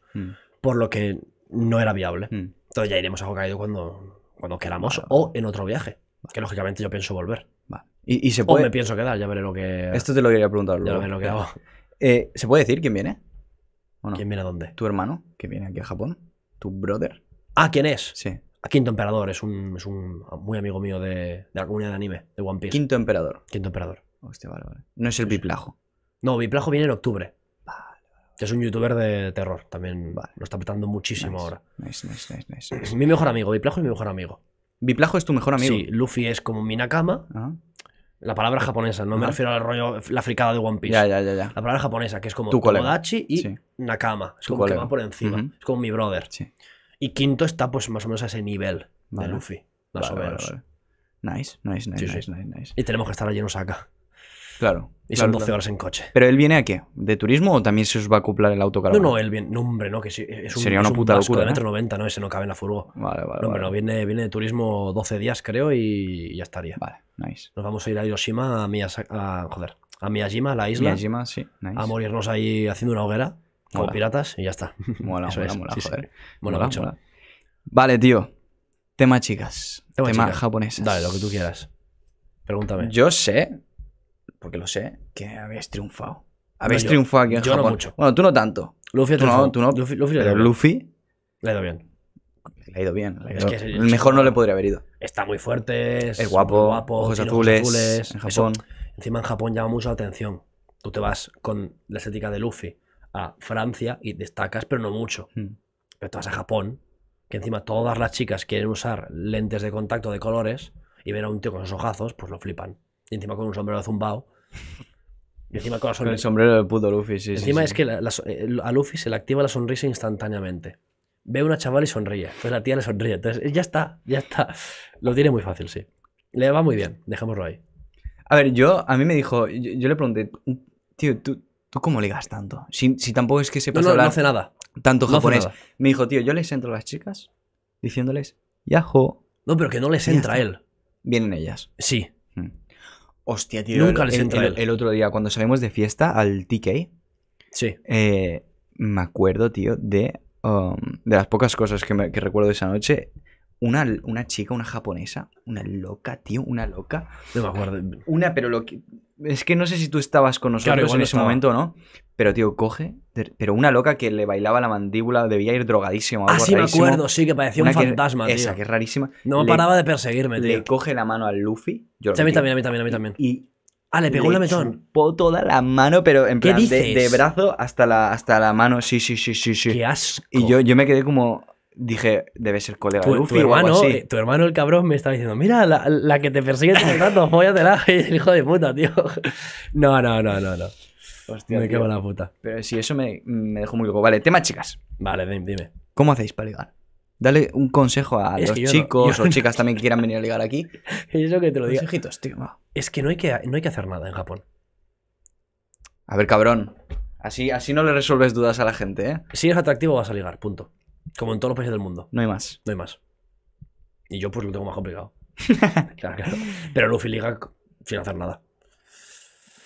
Por lo que no era viable. Entonces ya iremos a Hokkaido cuando, cuando queramos. Vale, O en otro viaje. Que lógicamente yo pienso volver. Vale. Y, y se O puede. me pienso quedar, ya veré lo que. Esto te lo quería preguntar ya veré lo que hago. Eh, ¿Se puede decir quién viene? ¿O no? ¿Quién viene a dónde? ¿Tu hermano que viene aquí a Japón? ¿Tu brother? Ah, ¿quién es? Sí. A Quinto Emperador, es un, es un muy amigo mío de, de la comunidad de anime, de One Piece. Quinto emperador. Quinto Emperador. Hostia, vale, vale. No es el sí. biplajo. No, Biplajo viene en octubre. Que es un youtuber de terror. También Vale. lo está petando muchísimo Nice. ahora. Nice, nice, nice, nice, mi mejor amigo. Biplajo es mi mejor amigo. Biplajo es tu mejor amigo. Sí, Luffy es como mi Nakama. Ajá. La palabra japonesa, no me Ajá. refiero al rollo, la fricada de One Piece. Ya, ya, ya, ya. La palabra japonesa, que es como Tu. Tomodachi y Sí. Nakama. Es Tu como que colega. va por encima. Ujú. Es como mi brother. Sí. Y Quinto está pues más o menos a ese nivel Vale. de Luffy. Más Vale, o menos. vale. Nice, nice, nice, sí. nice, nice, nice. Y tenemos que estar allí en Osaka. Claro. Y claro, son 12 claro. horas en coche. ¿Pero él viene a qué? ¿De turismo o también se os va a acoplar el No, autocaravana? no, él viene. No, hombre, no, que sí. Es un, Sería es una un puta locura, de ¿eh? metro 90, no, ese no cabe en la furgo. Vale, vale. No, hombre, vale. no, viene, viene de turismo 12 días, creo, y ya estaría. Vale, nice. Nos vamos a ir a Hiroshima, a, Miyasa- a, joder, a Miyajima, a la isla, Miyajima, sí, nice. a morirnos ahí haciendo una hoguera, como Mola. piratas, y ya está. Mola, Eso mola, es, mola, sí, sí. joder. Mola, Mola, mucho. mola. Vale, tío. Tema chicas. Tema Tema, chicas. japonesas. Dale, lo que tú quieras. Pregúntame. Yo sé, porque lo sé, que habéis triunfado. Habéis triunfado aquí en yo no Japón. mucho. Bueno, tú no tanto. Luffy ha Tú no, tú no. Luffy, Luffy le ha Pero bien. Luffy Le ha ido bien. le ha ido bien. le ha Es ido- que es el el mejor no le podría haber ido. Está muy fuerte, es, guapo, guapo ojos azules, en Eso, Japón. encima en Japón llama mucho la atención. Tú te vas con la estética de Luffy a Francia y destacas, pero no mucho. Hmm. Pero te vas a Japón, que encima todas las chicas quieren usar lentes de contacto de colores y ver a un tío con esos ojazos, pues lo flipan. Y encima con un sombrero de zumbao. Y encima con la Con el sonrisa. sombrero de puto Luffy, sí. Encima sí. es que la- eh, a Luffy se le activa la sonrisa instantáneamente. Ve a una chaval y sonríe. Entonces la tía le sonríe. Entonces eh, ya está, ya está. Lo tiene muy fácil, sí. Le va muy bien, dejémoslo ahí. A ver, yo, a mí me dijo, yo, yo le pregunté, tío, ¿tú, ¿tú cómo ligas tanto? Si, si tampoco es que No, sepas no, no hablar hace nada. tanto no hace japonés. nada. Me dijo, tío, yo les entro a las chicas diciéndoles, Yahoo, No, pero que no les entra él. vienen ellas. Sí. Hostia, tío. Nunca el, les entra el- el otro día, cuando salimos de fiesta al TK, Sí. eh, me acuerdo, tío, de, um, de las pocas cosas que, me- que recuerdo de esa noche. Una, una chica, una japonesa, una loca, tío, una loca. No me acuerdo. Una, pero lo que. Es que no sé si tú estabas con nosotros Claro, en ese estaba. momento o no. Pero, tío, coge. Pero una loca que le bailaba la mandíbula, debía ir drogadísimo. Ah, algo sí, me acuerdo, sí, que parecía Una un que- fantasma, tío. Esa, que es rarísima. No le- paraba de perseguirme, tío. Le coge la mano al Luffy. Yo Sí, a mí también, a mí también, a mí también. Y Ah, le pegó un lametón. chupó toda la mano, pero en ¿Qué plan, de brazo hasta la, hasta la mano. Sí, sí, sí, sí, sí. Qué asco. Y yo, yo me quedé como. Dije, debe ser colega tu, de tu Luffy o algo hermano, así. eh, tu hermano, el cabrón, me estaba diciendo, mira, la, la que te persigue todo el rato, fóllatela, el hijo de puta, tío. No, no, no, no, no. Hostia, me en la puta. Pero sí, eso me, me dejó muy loco. Vale, tema chicas. Vale, dim- dime. ¿Cómo hacéis para ligar? Dale un consejo a Es los no- chicos o no- chicas también que quieran venir a ligar aquí. Es lo que te lo digo. Consejitos, tío. va. Es que no hay que, no hay que hacer nada en Japón. A ver, cabrón. Así, así no le resuelves dudas a la gente, ¿eh? Si eres atractivo vas a ligar, punto. Como en todos los países del mundo. No hay más. No hay más. Y yo pues lo tengo más complicado. claro, claro. Pero Luffy liga sin hacer nada.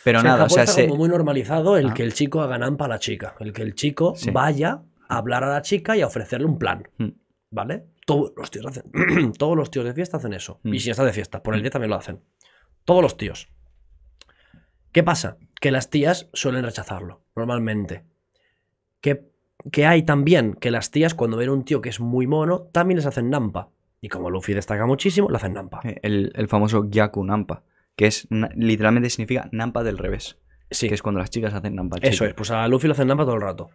Pero O sea, en nada, o sea, está se... como muy normalizado el Ah. que el chico haga nampa a la chica. El que el chico Sí. vaya a hablar a la chica y a ofrecerle un plan. Hmm. ¿Vale? Todos los tíos hacen. Todos los tíos de fiesta hacen eso. Hmm. Y si está de fiesta, por el día también lo hacen. Todos los tíos. ¿Qué pasa? Que las tías suelen rechazarlo, normalmente. Que, que hay también que las tías, cuando ven un tío que es muy mono, también les hacen nampa. Y como Luffy destaca muchísimo, le hacen nampa. El, el famoso Gyaku Nampa, que es literalmente significa Nampa del revés. Sí, Que es cuando las chicas hacen Nampa. eso es. Pues a Luffy le hacen nampa todo el rato.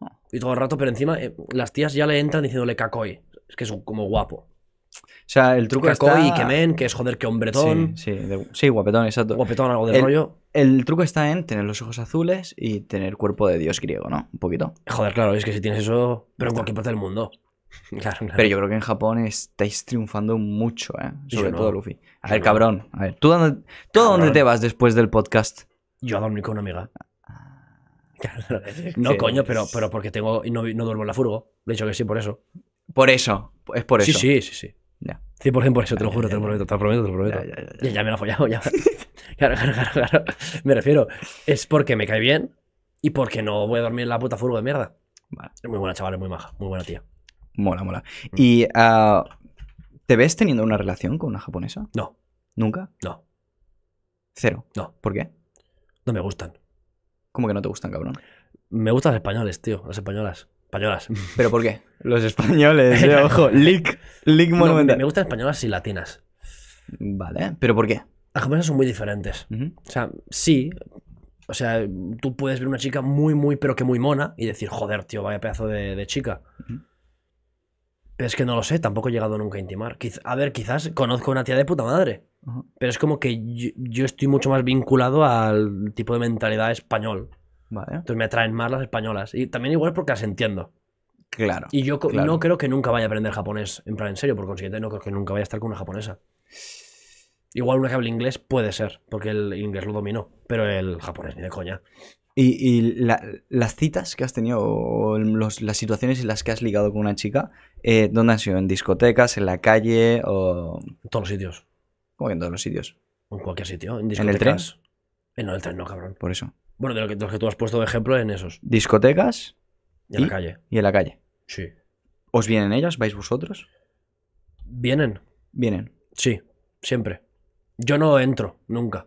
Oh. Y todo el rato, pero encima eh, las tías ya le entran diciéndole kakoi. Es que es como guapo. O sea, el truco Kakoi está... y Kemen, que es joder que hombretón. Sí, sí, de- sí, guapetón, exacto. Guapetón, algo de El- rollo. El truco está en tener los ojos azules y tener cuerpo de dios griego, ¿no? Un poquito. Joder, claro, es que si tienes eso. Pero en cualquier parte del mundo. Claro, claro. Pero yo creo que en Japón estáis triunfando mucho, ¿eh? Sobre no. todo Luffy. A Yo ver, no. cabrón. A ver, ¿tú dónde, ¿tú a dónde te vas después del podcast? Yo a dormir con una amiga. Claro. No, coño, pero, pero porque tengo y no, no duermo en la furgo. Le he dicho que sí, por eso. Por eso, es por eso. Sí, sí, sí, sí. Ya. 100% por eso, te lo juro, te lo prometo, te lo prometo, te lo prometo. Ya, me lo he follado, ya. Claro, claro, claro, claro. Me refiero, es porque me cae bien y porque no voy a dormir en la puta furgo de mierda. Vale. Es muy buena chaval, muy maja, muy buena tía. Mola, mola. Mm. ¿Y ah, te ves teniendo una relación con una japonesa? No, ¿Nunca? no, Cero. No. ¿Por qué? no me gustan. ¿Cómo que no te gustan, cabrón? Me gustan los españoles, tío, las españolas. Españolas. ¿Pero por qué? Los españoles, eh, ojo. Leak. Leak No, me, monumental. me gustan españolas y latinas. Vale, ¿pero por qué? Las japonesas son muy diferentes. O sea, sí. O sea, tú puedes ver una chica muy, muy, pero que muy mona y decir, joder, tío, vaya pedazo de, de chica. Pero es que no lo sé, tampoco he llegado nunca a intimar. Quiz- a ver, quizás conozco una tía de puta madre. Pero es como que yo, yo estoy mucho más vinculado al tipo de mentalidad español. Vale. Entonces me atraen más las españolas. Y también igual porque las entiendo. Claro. Y yo Claro. no creo que nunca vaya a aprender japonés, en plan en serio, por consiguiente no creo que nunca vaya a estar con una japonesa. Igual una que hable inglés puede ser, porque el inglés lo dominó, pero el japonés ni de coña. ¿Y, y la- las citas que has tenido, o los- las situaciones en las que has ligado con una chica, eh, ¿dónde han sido? ¿En discotecas, en la calle o...? En todos los sitios, ¿Cómo que en todos los sitios? en cualquier sitio, en el tren? discotecas. Eh, no, en el tren no, cabrón. Por eso. Bueno, de, lo que, de los que tú has puesto de ejemplo en esos, Discotecas y en la calle. y en la calle. Sí. ¿Os vienen ellas? ¿Vais vosotros? ¿Vienen? Vienen. Sí, siempre. Yo no entro, nunca.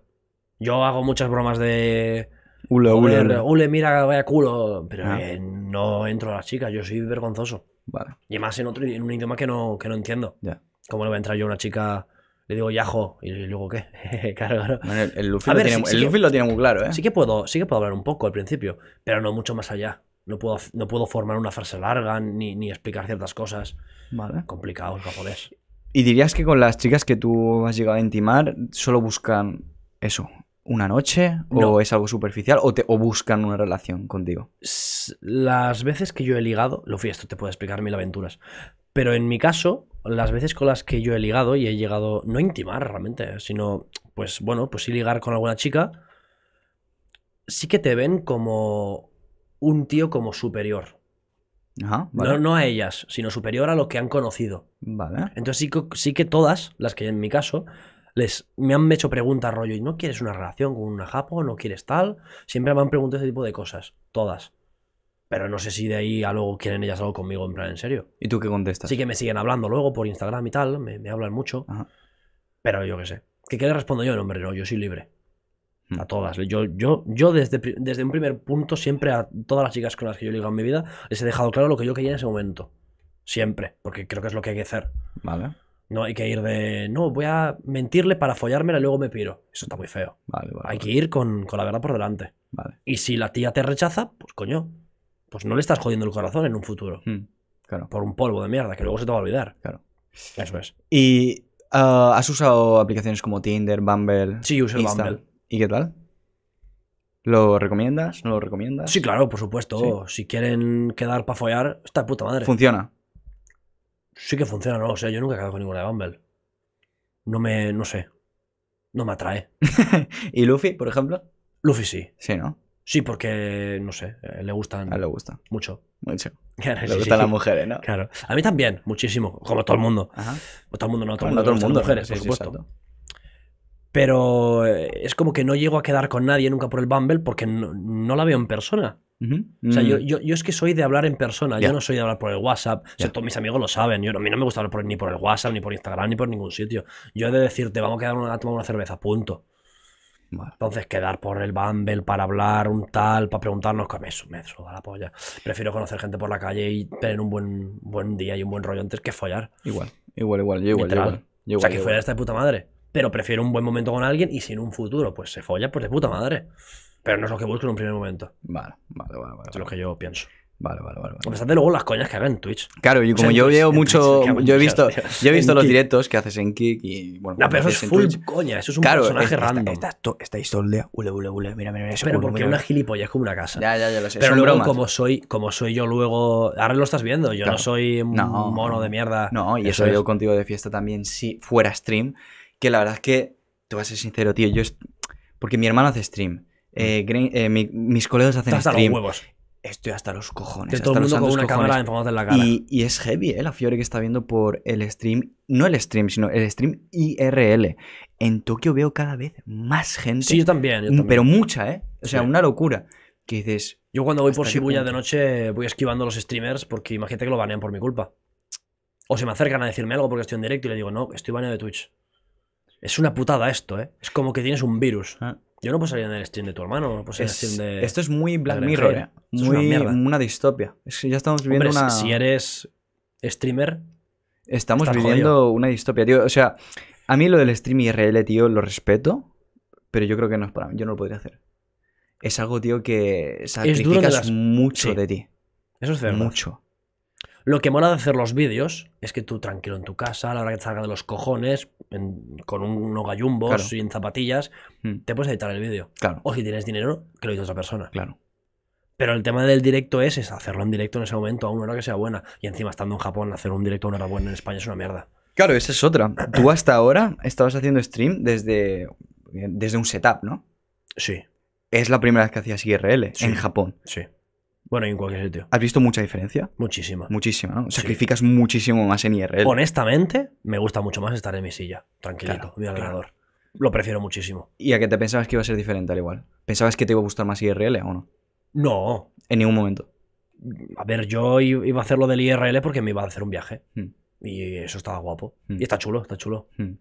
Yo hago muchas bromas de... Ule, Joder, Ule, mira, vaya culo. Pero Ah. eh, no entro a las chicas, yo soy vergonzoso. Vale, Y además en otro en un idioma que no, que no entiendo. ya. ¿Cómo le va a entrar yo a una chica? Le digo yajo y luego qué. claro, claro. Bueno, el, el Luffy, lo, ver, tiene, sí- sí el que- Luffy lo tiene muy claro, ¿eh? Sí que puedo, sí que puedo hablar un poco al principio, pero no mucho más allá. No puedo, no puedo formar una frase larga ni, ni explicar ciertas cosas. Vale. Complicado el japonés. ¿Y dirías que con las chicas que tú has llegado a intimar solo buscan eso, una noche? No. ¿O es algo superficial? ¿O, te, o buscan una relación contigo? Las veces que yo he ligado, lo fui, esto te puede explicar mil aventuras. Pero en mi caso, las veces con las que yo he ligado y he llegado, no intimar realmente, sino, pues bueno, pues sí ligar con alguna chica, sí que te ven como un tío como superior. Ajá, vale. No, no a ellas, sino superior a lo que han conocido. Vale. Entonces sí que, sí que todas, las que en mi caso, les, me han hecho preguntas rollo, ¿y no quieres una relación con una japo? ¿No quieres tal? Siempre me han preguntado ese tipo de cosas, todas. Pero no sé si de ahí a luego quieren ellas algo conmigo en plan en serio. ¿Y tú qué contestas? Sí que me siguen hablando luego por Instagram y tal, me, me hablan mucho. Ajá. Pero yo qué sé. ¿Qué, qué le respondo yo? No, hombre, no, yo soy libre. Hmm. A todas. Yo, yo, yo desde, desde un primer punto, siempre a todas las chicas con las que yo he ligado en mi vida, les he dejado claro lo que yo quería en ese momento. Siempre. Porque creo que es lo que hay que hacer. Vale. No hay que ir de, no, voy a mentirle para follármela y luego me piro. Eso está muy feo. Vale, vale. Hay vale. que ir con, con la verdad por delante. Vale. Y si la tía te rechaza, pues coño, pues no le estás jodiendo el corazón en un futuro. Hmm, Claro, Por un polvo de mierda que luego se te va a olvidar. claro. Eso es. ¿Y ah, has usado aplicaciones como Tinder, Bumble? Sí, uso? Bumble. ¿Y qué tal? ¿Lo recomiendas? ¿No lo recomiendas? Sí, claro, por supuesto. Si quieren quedar para follar, está de puta madre. ¿Funciona? sí que funciona, no lo sé. Yo nunca he quedado con ninguna de Bumble. No me, no sé. No me atrae. ¿Y Luffy, por ejemplo? Luffy sí. Sí, ¿no? Sí, porque, no sé, eh, le gustan A él le gusta. mucho. Mucho. Claro, Le sí, gustan sí. las mujeres, ¿no? Claro. A mí también, muchísimo. Como todo el mundo. Ajá. O todo el mundo no, todo el mundo. le gustan las mujeres, sí, por supuesto. Pero eh, es como que no llego a quedar con nadie nunca por el Bumble porque no, no la veo en persona. O sea, Mm, yo, yo, yo es que soy de hablar en persona, yo no soy de hablar por el WhatsApp. O sea, todos mis amigos lo saben. Yo, a mí no me gusta hablar por- ni por el WhatsApp, ni por Instagram, ni por ningún sitio. Yo he de decirte, vamos a quedar una- a tomar una cerveza, punto. Vale. Entonces, quedar por el Bumble para hablar, un tal, para preguntarnos, que me, me suda la polla. Prefiero conocer gente por la calle y tener un buen, buen día y un buen rollo antes que follar. Igual, igual, igual. Yo igual, yo igual. Yo o sea, que follar está de puta madre. Pero prefiero un buen momento con alguien y si en un futuro pues se folla, pues de puta madre. Pero no es lo que busco en un primer momento. Vale, vale, vale. Vale, Es lo que yo pienso. Vale, vale, vale, A vale. pesar de luego las coñas que hagan en Twitch. Claro, y O sea, como yo Twitch- veo mucho, Twitch, yo he visto, yo he visto En los directos que haces en Kick y bueno, No, pero eso es full Twitch. coña, eso es un Claro, personaje es- random. Estáis todo el día, ule, ule, ule, mira, mira, ese pero culo, porque mira, una mira. gilipollas como una casa. Ya, ya, ya lo sé. pero son luego, bromas. como soy, como soy yo luego. Ahora lo estás viendo, yo Claro. no soy un No. mono de mierda. No, y Eso eso, yo es. contigo de fiesta también, sí, fuera stream, que la verdad es que, te voy a ser sincero, tío, yo... Porque mi hermano hace stream, eh, Green- eh, mi- mis colegas hacen Estás hasta los stream, huevos. Estoy hasta los cojones, De todo el mundo con una cojones. cámara enfocándote en la cara. Y, y es heavy, ¿eh? La fiebre que está viendo por el stream. No el stream, sino el stream IRL. En Tokio veo cada vez más gente. Sí, yo también. yo también. pero mucha, ¿eh? O sea, Sí. una locura. Que dices, Yo cuando voy por ¿Hasta qué Shibuya de noche voy esquivando los streamers porque imagínate que lo banean por mi culpa. O se me acercan a decirme algo porque estoy en directo y le digo, no, estoy baneado de Twitch. Es una putada esto, ¿eh? Es como que tienes un virus. Ah. Yo no puedo salir en el stream de tu hermano, no puedo salir en el stream de... esto es muy Black Mirror, ¿eh? Una Muy mierda. una, distopia. Es que ya estamos viviendo Hombre, una. si eres streamer, Estamos viviendo una distopia, tío. O sea, a mí lo del stream IRL, tío, lo respeto. Pero yo creo que no es para mí. Yo no lo podría hacer. Es algo, tío, que sacrificas las- mucho Sí. de ti. eso es verdad. Mucho. Lo que mola de hacer los vídeos es que tú tranquilo en tu casa, a la hora que te salga de los cojones, en- con un- unos gallumbos Claro. y en zapatillas, Mm, te puedes editar el vídeo. Claro, O si tienes dinero, que lo edite otra persona. claro. Pero el tema del directo es, es hacerlo en directo en ese momento, a una hora que sea buena. Y encima, estando en Japón, hacer un directo a una hora buena en España es una mierda. Claro, esa es otra. Tú hasta ahora estabas haciendo stream desde, desde un setup, ¿no? Sí, Es la primera vez que hacías IRL Sí. en Japón. sí. Bueno, y en cualquier sitio. ¿Has visto mucha diferencia? Muchísima. Muchísima, ¿no? Sacrificas muchísimo más en IRL. Honestamente, me gusta mucho más estar en mi silla, tranquilito, Claro, mi claro. ordenador. Lo prefiero muchísimo. ¿Y a qué te pensabas que iba a ser diferente al igual? ¿Pensabas que te iba a gustar más IRL o no? No, En ningún momento. a ver, yo iba a hacer lo del IRL porque me iba a hacer un viaje. Hmm. Y eso estaba guapo. Hmm. Y está chulo, está chulo. Hmm.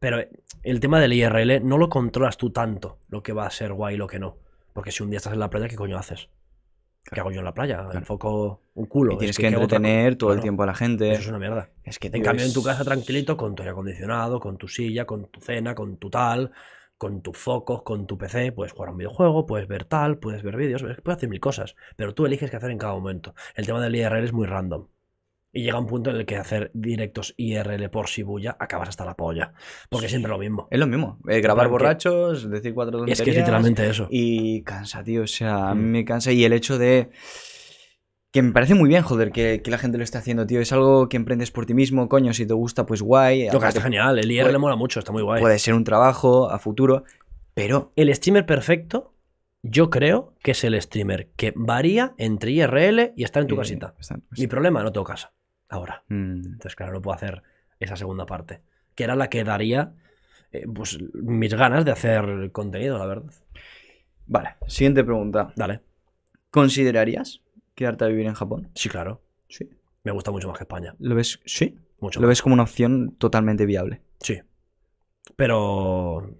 Pero el tema del IRL no lo controlas tú tanto, lo que va a ser guay y lo que no. Porque si un día estás en la playa, ¿qué coño haces? ¿Qué hago yo en la playa? Enfoco un culo. Y Es tienes que que, ¿qué hago otra entretener todo el Claro, tiempo a la gente. Eso es una mierda. Es que, En cambio, en tu casa tranquilito, con tu aire acondicionado, con tu silla, con tu cena, con tu tal. con tus focos, con tu PC, puedes jugar a un videojuego, puedes ver tal, puedes ver vídeos, puedes hacer mil cosas, pero tú eliges qué hacer en cada momento. El tema del IRL es muy random. Y llega un punto en el que hacer directos IRL por Shibuya acabas hasta la polla. Porque es siempre lo mismo. Es lo mismo. eh, grabar borrachos, decir cuatro Es tonterías. que es literalmente eso. Y cansa, tío. O sea, a mí Mm. me cansa. Y el hecho de. Que me parece muy bien, joder, que, que la gente lo esté haciendo, tío. Es algo que emprendes por ti mismo, coño. Si te gusta, pues guay. Lo que está genial, el IRL puede- mola mucho, está muy guay. Puede ser un trabajo a futuro. Pero. El streamer perfecto, yo creo que es el streamer que varía entre IRL y estar en tu eh, casita. está- Mi problema, no tengo casa. Ahora. Mm, Entonces, claro, no puedo hacer esa segunda parte. Que era la que daría eh, pues, mis ganas de hacer contenido, la verdad. Vale, siguiente pregunta. Dale. ¿Considerarías quedarte a vivir en Japón? Sí, claro. Sí. Me gusta mucho más que España. ¿Lo ves? Sí. Mucho Lo más. ves como una opción totalmente viable. Sí. Pero.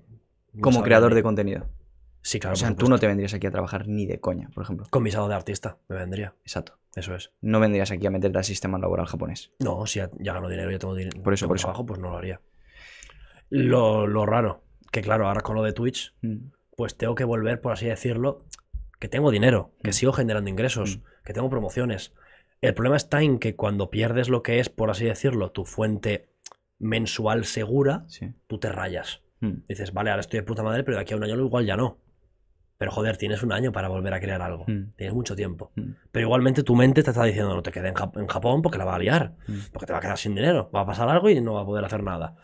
no Como creador ni- de contenido. Sí, claro. o sea, tú no te vendrías aquí a trabajar ni de coña, por ejemplo. Con visado de artista me vendría. Exacto. Eso es. No vendrías aquí a meterte al sistema laboral japonés. No, si ya, ya gano dinero, ya tengo dinero. Por eso, por eso. trabajo, pues no lo haría. Lo, lo raro, que claro, ahora con lo de Twitch, Mm. pues tengo que volver, por así decirlo, que tengo dinero, que Mm. sigo generando ingresos, Mm. que tengo promociones. El problema está en que cuando pierdes lo que es, por así decirlo, tu fuente mensual segura, Sí. tú te rayas. Dices, vale, ahora estoy de puta madre, pero de aquí a un año igual ya no. Pero joder, tienes un año para volver a crear algo. Mm. Tienes mucho tiempo. Mm. Pero igualmente tu mente te está diciendo, no te quedes en, Jap- en Japón porque la va a liar. Mm. Porque te va a quedar sin dinero. Va a pasar algo y no va a poder hacer nada.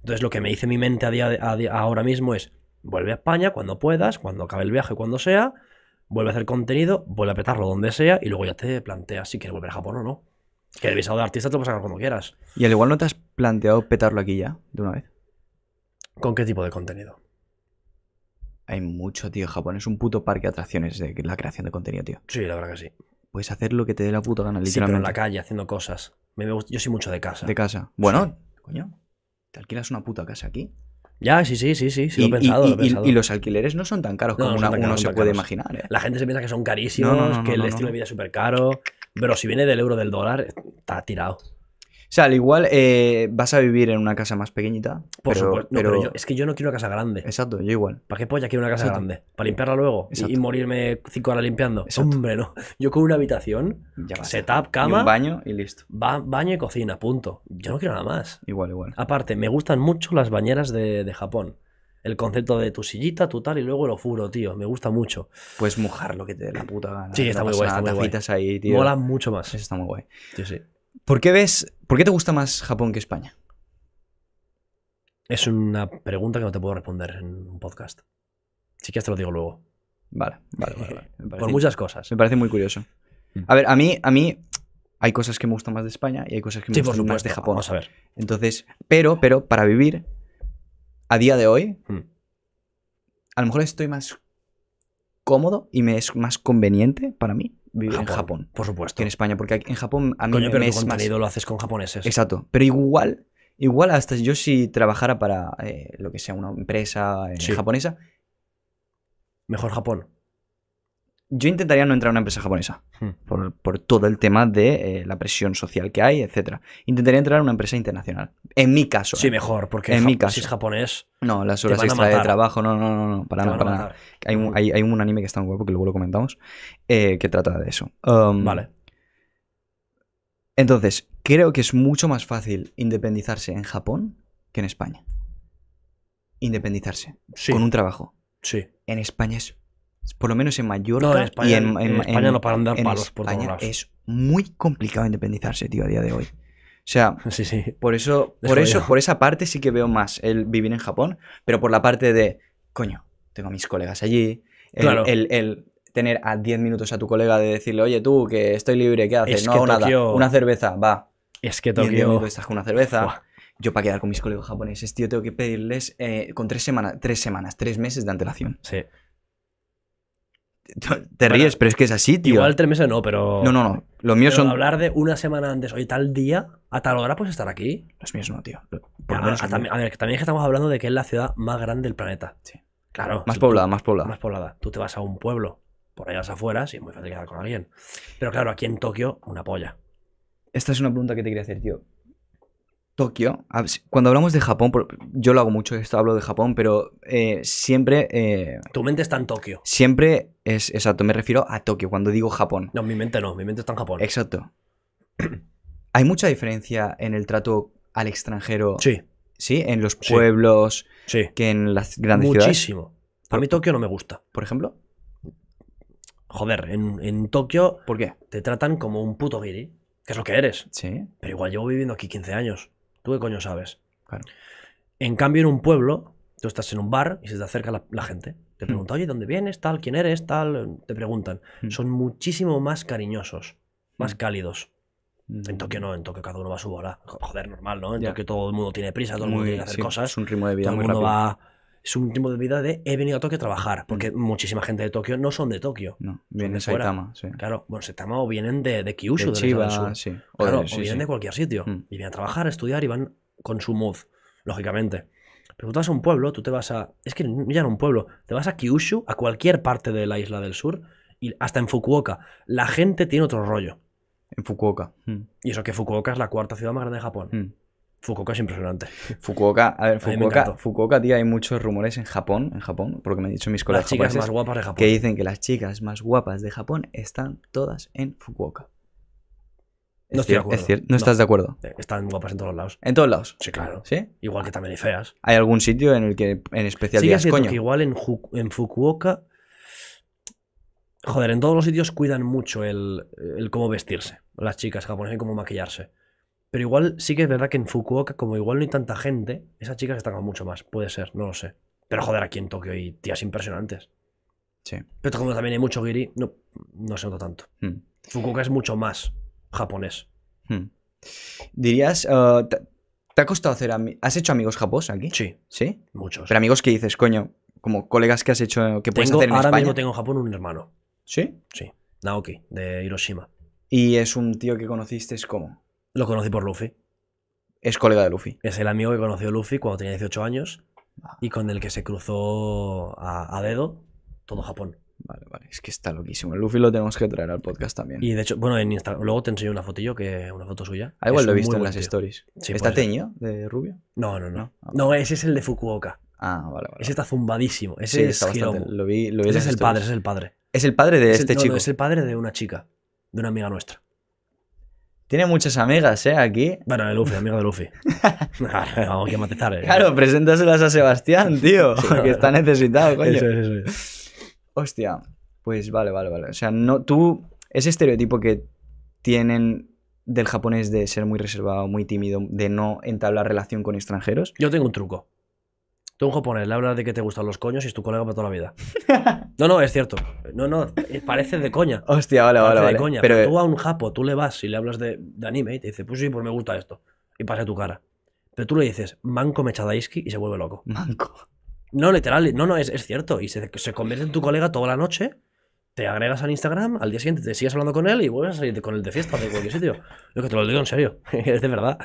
Entonces lo que me dice mi mente a día de- a día- ahora mismo es, vuelve a España cuando puedas, cuando acabe el viaje, cuando sea, vuelve a hacer contenido, vuelve a petarlo donde sea y luego ya te planteas si quieres volver a Japón o no. Que el visado de artista te lo puedes sacar cuando quieras. Y al igual no te has planteado petarlo aquí ya, de una vez. ¿Con qué tipo de contenido? Hay mucho, tío. Japón es un puto parque de atracciones de la creación de contenido, tío. Sí, la verdad que sí. Puedes hacer lo que te dé la puta gana, Sí, pero en literalmente. la calle haciendo cosas. Me- me gusta- yo soy mucho de casa. de casa. Bueno, coño. Te alquilas una puta casa aquí. Ya, sí, sí, sí, sí, sí, lo he pensado, y- lo he pensado. y los alquileres no son tan caros No, como no tan uno caros, se puede caros. imaginar, ¿eh? La gente se piensa que son carísimos, No, que el estilo de vida es súper caro. Pero si viene del euro del dólar, está tirado. O sea, al igual eh, vas a vivir en una casa más pequeñita. Por pero, supuesto. No, pero- pero yo- es que yo no quiero una casa grande. Exacto, yo igual. ¿Para qué polla quiero una casa Exacto. grande? ¿Para limpiarla luego? ¿Y- Exacto. ¿Y, morirme cinco horas limpiando? Exacto. Hombre, no. Yo con una habitación, Ya setup, Y cama, un baño y listo. ba- baño y cocina, punto. Yo no quiero nada más. Igual, igual. Aparte, me gustan mucho las bañeras de, de Japón. El concepto de tu sillita, tu tal, y luego lo furo, tío. Me gusta mucho. Puedes mojar lo que te dé la puta gana. Sí, no está muy guay, está muy guay. ahí, tío. Mola mucho más. Eso está muy guay. Sí, sí. ¿Por qué ves, por qué te gusta más Japón que España? Es una pregunta que no te puedo responder en un podcast. Si quieres te lo digo luego. Vale, vale, vale. Por muchas cosas. Me parece muy curioso. Mm. A ver, a mí, a mí hay cosas que me gustan más de España y hay cosas que me Sí, gustan más de Japón. Vamos a ver. Entonces, pero, pero, para vivir, a día de hoy, Mm. a lo mejor estoy más cómodo y me es más conveniente para mí en Japón Por supuesto. que en España, porque en Japón a mí Coño, me, pero me tu es más... lo haces con japoneses. Exacto, pero igual, igual hasta yo si trabajara para eh, lo que sea una empresa eh, Sí. japonesa, Mejor Japón. Yo intentaría no entrar a una empresa japonesa. Hmm. por, por todo el tema de eh, la presión social que hay, etcétera. Intentaría entrar a una empresa internacional. En mi caso. Sí, ¿eh? mejor, porque En mi caso. si es japonés, No, las horas extra de trabajo, no, no, no, no, para nada, para. Hay un, hay, hay un anime que está muy guapo, que luego lo comentamos, eh, que trata de eso. Um, Vale. Entonces, creo que es mucho más fácil independizarse en Japón que en España. Independizarse Sí. con un trabajo. Sí. En España es, por lo menos en Mallorca No, en España, y en, en en- España no paran de dar palos por todos lados. es muy complicado independizarse, tío, a día de hoy. O sea, Sí, sí. por eso, Es por eso, por esa parte sí que veo más el vivir en Japón, pero por la parte de, coño, tengo a mis colegas allí, el, Claro. el- el tener a 10 minutos a tu colega de decirle, oye tú, que estoy libre, ¿qué haces? Es no que nada, Tokio- una cerveza, va. Es que Y en 10 Tokio. estás con una cerveza. Yo para quedar con mis colegas japoneses, tío, tengo que pedirles eh, con tres semanas, tres semanas, tres meses de antelación. Sí. Te Bueno, ríes, pero es que es así, tío. Igual tres meses no, pero. No, no, no. Los míos son. hablar de una semana antes, hoy tal día, a tal hora puedes estar aquí. Los míos no, tío. Por menos a, los también, a ver, que también es que estamos hablando de que es la ciudad más grande del planeta. Sí. Claro. Más si poblada, tú- más poblada. más poblada. Tú te vas a un pueblo, por allá afuera, sí, es muy fácil quedar con alguien. Pero claro, aquí en Tokio, una polla. Esta es una pregunta que te quería hacer, tío. Tokio, a ver, si- cuando hablamos de Japón, yo lo hago mucho, esto hablo de Japón, pero eh, siempre, eh, Tu mente está en Tokio. siempre es exacto, me refiero a Tokio cuando digo Japón. No, mi mente no, mi mente está en Japón. Exacto. ¿Hay mucha diferencia en el trato al extranjero? Sí, ¿Sí? En los pueblos sí. que en las grandes ciudades, Muchísimo. A mí Tokio no me gusta. por ejemplo. Joder, en, en Tokio ¿Por qué? te tratan como un puto guiri, que es lo que eres. Sí, Pero igual llevo viviendo aquí 15 años. ¿Tú qué coño sabes? claro. En cambio, en un pueblo, tú estás en un bar y se te acerca la, la gente. Te Mm. pregunta, oye, ¿dónde vienes? Tal, ¿quién eres? Tal. Te preguntan. Mm. Son muchísimo más cariñosos, más Mm. cálidos. En Tokio no, en Tokio cada uno va a su bola. Joder, normal, ¿no? En. Tokio todo el mundo tiene prisa, todo el mundo muy- tiene que hacer sí, cosas. Es un ritmo de vida todo el muy mundo rápido. va. Es un ritmo de vida de he venido a Tokio a trabajar. Porque muchísima gente de Tokio no son de Tokio. No, viene de fuera. Saitama, sí. Claro, bueno, Saitama o vienen de, de Kyushu, De isla del Chiba, sur. sí. O Claro, de- o sí, vienen sí. de cualquier sitio. Mm. Y vienen a trabajar, a estudiar y van con su mood, lógicamente. Pero tú te vas a un pueblo, tú te vas a. Es que ya no un pueblo, te vas a Kyushu, a cualquier parte de la isla del sur, y hasta en Fukuoka. La gente tiene otro rollo. En Fukuoka. Mm, Y eso que Fukuoka es la cuarta ciudad más grande de Japón. Fukuoka es impresionante. Fukuoka, a ver, Fukuoka. Fukuoka, tío, hay muchos rumores en Japón, en Japón, porque me han dicho mis colegas Las chicas más guapas de Japón. que dicen que las chicas más guapas de Japón están todas en Fukuoka. No Es estoy de acuerdo. es cierto, ¿No, No. estás de acuerdo? Eh, Están guapas en todos lados. En todos lados. Sí, claro. ¿Sí? Igual que también hay feas. ¿Hay algún sitio en el que en especial Sí que digas, cierto coño? que igual en Fukuoka. Joder, en todos los sitios cuidan mucho el, el cómo vestirse. Las chicas japonesas y cómo maquillarse. Pero igual sí que es verdad que en Fukuoka, como igual no hay tanta gente, esas chicas destacan mucho más. Puede ser, no lo sé. Pero joder, aquí en Tokio hay tías impresionantes. Sí. Pero como también hay mucho giri, no, no se nota tanto. Hmm, Fukuoka es mucho más japonés. hmm. Dirías, eh, ¿te, te ha costado hacer ¿Has hecho amigos japos aquí? Sí, ¿Sí? muchos. Pero amigos que dices, coño, como colegas que has hecho, que puedes Tengo- hacer en ahora España. mismo tengo en Japón un hermano. ¿Sí? Sí, Naoki, de Hiroshima. Y es un tío que conociste, es como. Lo conocí por Luffy. Es colega de Luffy. Es el amigo que conoció Luffy cuando tenía 18 años Ah. y con el que se cruzó a, a dedo todo Japón. Vale, vale. Es que está loquísimo. El Luffy lo tenemos que traer al podcast también. Y de hecho, bueno, en Instagram, luego te enseño una fotillo, que una foto suya. Ah, igual Es lo he visto en las tío. stories. Sí, ¿Está puede ser. teñido de rubio? No, no, no. No. Ah, No, ese es el de Fukuoka. Ah, vale, vale. Ese está zumbadísimo. Ese Sí, es bastante. Lo vi, lo vi Ese es el stories. padre, ese es el padre. Es el padre de Es el- este no, no, chico. es el padre de una chica, de una amiga nuestra. Tiene muchas amigas, ¿eh? Aquí. Bueno, de Luffy, amiga de Luffy. Vamos a matizar, eh. Claro, preséntaselas a Sebastián, tío. que está necesitado, coño. Eso es, eso es. Hostia. Pues vale, vale, vale. O sea, no, tú. Ese estereotipo que tienen del japonés de ser muy reservado, muy tímido, de no entablar relación con extranjeros. Yo tengo un truco. Tú un japonés le hablas de que te gustan los coños y es tu colega para toda la vida. No, no, es cierto. No, no, eh, parece de coña. Hostia, vale, Parece vale, de vale. coña. Pero, Pero, tú a un japo, tú le vas y le hablas de, de anime y te dice, pues sí, pues me gusta esto. Y pasa tu cara. Pero tú le dices, manco mechadaisky y se vuelve loco. manco. No, literal, no, no, es, es cierto. Y se, se convierte en tu colega toda la noche, te agregas al Instagram, al día siguiente te sigues hablando con él y vuelves a salir con él de fiesta de cualquier sitio. Lo que te lo digo en serio, es de verdad.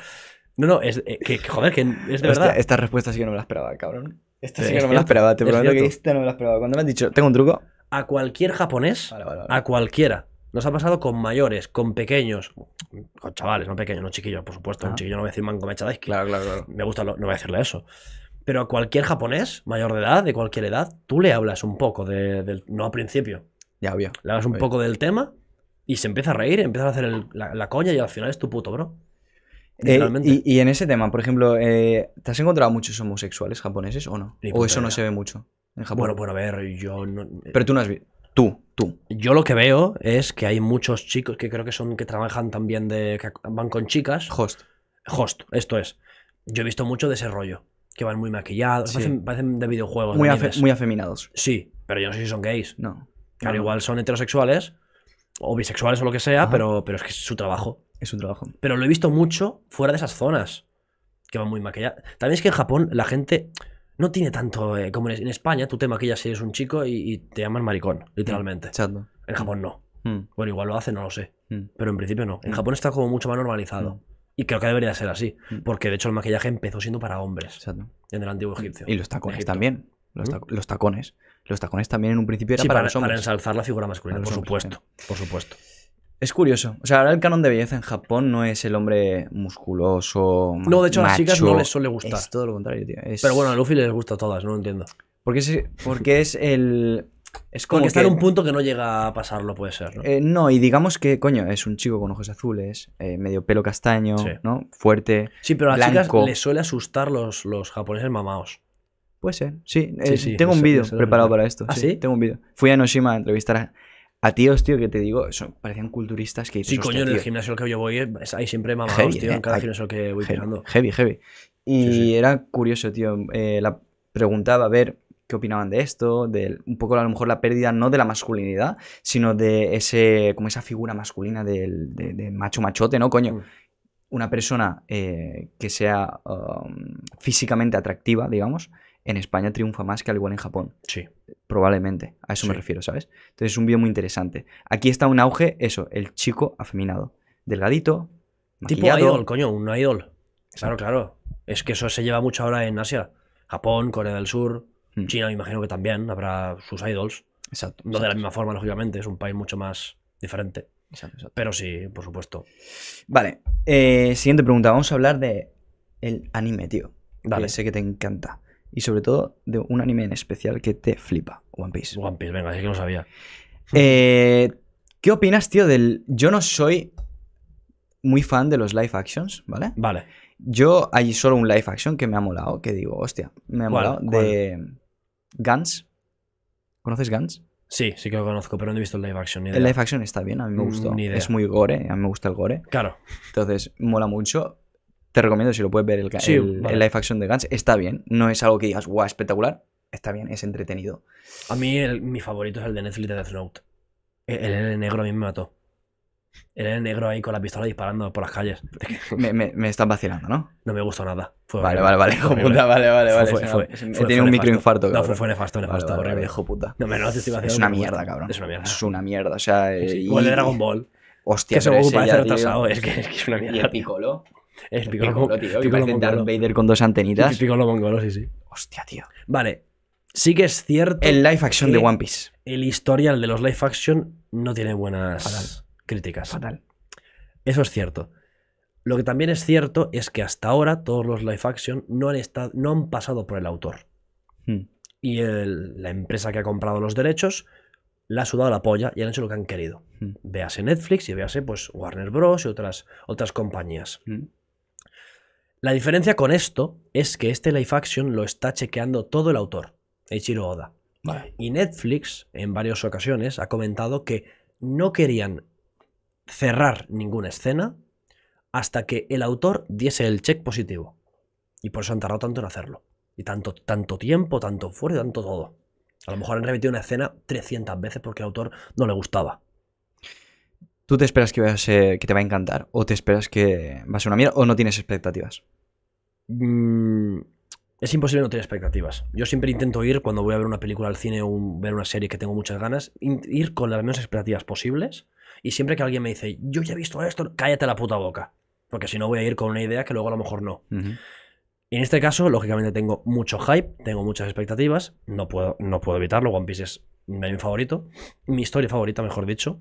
No, no, es eh, que, que, joder, que es de Hostia, verdad. esta respuesta sí que no me la esperaba, cabrón. Esta sí que no me la esperaba, te prometo que esta no me la esperaba. Cuando me has dicho, tengo un truco. A cualquier japonés, Vale, vale, vale. a cualquiera. Nos ha pasado con mayores, con pequeños, con chavales, no pequeños, no chiquillos, por supuesto. Un chiquillo no voy a decir manco mechadaisky. Claro, claro, claro. Me gusta, lo- no voy a decirle eso. Pero a cualquier japonés, mayor de edad, de cualquier edad, tú le hablas un poco de, del. No al principio, Ya, obvio. le hablas un poco del tema y se empieza a reír, empieza a hacer el- la, la coña y al final es tu puto, bro. Eh, y, y en ese tema, por ejemplo, eh, ¿te has encontrado muchos homosexuales japoneses o no? Ni O eso no se ve mucho en Japón. Bueno, bueno, a ver, yo no- Pero tú no has visto. Tú, tú. Yo lo que veo es que hay muchos chicos que creo que son que trabajan también de. que van con chicas. Host. Host, esto es. Yo he visto mucho de ese rollo. Que van muy maquillados. Sí. Parecen, parecen de videojuegos. Muy, afe- muy afeminados. Sí, pero yo no sé si son gays. No. Claro, no. igual son heterosexuales. O bisexuales o lo que sea, Ajá. pero, pero es que es su trabajo. Es un trabajo. Pero lo he visto mucho fuera de esas zonas. Que van muy maquillados. También es que en Japón la gente no tiene tanto. eh, como en en España, tú te maquillas si eres un chico y, y te llaman maricón, literalmente. Chato. En Japón no. Mm, Bueno, igual lo hacen, no lo sé. mm. Pero en principio no. En Mm. Japón está como mucho más normalizado. Mm. Y creo que debería ser así. Mm. Porque de hecho el maquillaje empezó siendo para hombres en el antiguo egipcio. Y los tacones también. Los, ¿Mm? tac- los tacones. Los tacones también en un principio era Sí, para, para, los para hombres. ensalzar la figura masculina, por supuesto. Por supuesto. Es curioso. O sea, ahora el canon de belleza en Japón no es el hombre musculoso. No, de hecho a las chicas no les suele gustar. Es todo lo contrario, tío. Es- Pero bueno, a Luffy les gusta a todas, no lo entiendo. Porque es, porque es el. Es como Porque está en un punto que no llega a pasarlo, puede ser, ¿no? Eh, no, y digamos que, coño, es un chico con ojos azules, eh, medio pelo castaño, Sí. ¿no? Fuerte. sí, pero a las blanco. chicas les suele asustar los, los japoneses mamaos. Puede ser, sí. Sí, eh, sí, tengo un vídeo preparado para esto. ¿Ah, sí? Tengo un vídeo. Fui a Enoshima a entrevistar a, a tíos, tío, que te digo, son, parecían culturistas que Sí, "Hostia, coño, en el tío, gimnasio al que yo voy es- hay siempre mamaos, Heavy, tío, eh, en cada hay- gimnasio que voy heavy, heavy, heavy. Y Sí, sí. era curioso, tío. eh, la preguntaba a ver qué opinaban de esto, de un poco a lo mejor la pérdida no de la masculinidad, sino de ese, como esa figura masculina del, de, de macho machote, ¿no? Coño, Mm. una persona eh, que sea um, físicamente atractiva, digamos, en España triunfa más que al igual en Japón. Sí. Probablemente, a eso me refiero, ¿sabes? Entonces es un vídeo muy interesante. Aquí está un auge, eso, el chico afeminado. Delgadito, Tipo idol, coño, un idol. Claro, claro. Es que eso se lleva mucho ahora en Asia. Japón, Corea del Sur, Mm. China, me imagino que también habrá sus idols. Exacto. No de la misma forma, lógicamente, es un país mucho más diferente. exacto, exacto. Pero sí, por supuesto. Vale, eh, siguiente pregunta. Vamos a hablar de el anime, tío. Dale. Que sé que te encanta. Y sobre todo de un anime en especial que te flipa, One Piece. One Piece, venga, sí que lo sabía. Eh, ¿Qué opinas, tío, del... Yo no soy muy fan de los live actions, ¿vale? Vale. Yo hay solo un live action que me ha molado, que digo, hostia, me ha ¿Cuál? molado, de Guns. ¿Conoces Guns? Sí, sí que lo conozco, pero no he visto el live action. Ni El idea. live action está bien, a mí me Mm, gustó. ni idea. Es muy gore, a mí me gusta el gore. Claro. Entonces, mola mucho. Te recomiendo si lo puedes ver el, Sí, el- vale. el live action de Guns. Está bien, no es algo que digas, guau, espectacular. Está bien, es entretenido. A mí el- mi favorito es el de Netflix de Death Note. El, el L negro a mí me mató. El negro ahí con la pistola disparando por las calles. Me, me, me estás vacilando, ¿no? No me gustó nada. Fue Vale, vale, vale, hijo puta, vale, vale, vale. fue- fue- fue- fue un microinfarto, No, fue, fue nefasto, nefasto, vale, horrible. hijo puta. No, me no te estoy Es una mierda, cabrón. Es una mierda. Es una mierda, o sea... Igual de Dragon Ball. Hostia, Que pero ese parece ya, tío. retrasado. Es que, es que es una Y el mierda. Piccolo. El El Piccolo, Piccolo, tío. Que Piccolo parece Darth mongolo. Vader con dos antenitas. Piccolo mongolo, sí, sí. Hostia, tío. Vale. Sí que es cierto. El live action de One Piece. El historial de los live action no tiene buenas Fatal. críticas. Fatal. Eso es cierto. Lo que también es cierto es que hasta ahora todos los live action no han, estado, no han pasado por el autor. Hmm. Y el- la empresa que ha comprado los derechos le ha sudado la polla y han hecho lo que han querido. Hmm. Véase Netflix y véase pues Warner Bros. y otras, otras compañías. Hmm. La diferencia con esto es que este live action lo está chequeando todo el autor, Eiichiro Oda. Vale. Y Netflix, en varias ocasiones, ha comentado que no querían cerrar ninguna escena hasta que el autor diese el check positivo. Y por eso han tardado tanto en hacerlo. Y tanto, tanto tiempo, tanto fuera, tanto todo. A lo mejor han repetido una escena 300 veces porque al autor no le gustaba. ¿Tú te esperas que, va a ser- que te va a encantar? ¿O te esperas que va a ser una mierda? ¿O no tienes expectativas? Mm, es imposible no tener expectativas. Yo siempre intento ir cuando voy a ver una película al cine o un- ver una serie que tengo muchas ganas, ir con las menos expectativas posibles. Y siempre que alguien me dice, yo ya he visto esto, cállate la puta boca. Porque si no voy a ir con una idea que luego a lo mejor no. Ujú. Y en este caso, lógicamente, tengo mucho hype, tengo muchas expectativas. No puedo, no puedo evitarlo. One Piece es mi favorito. Mi historia favorita, mejor dicho.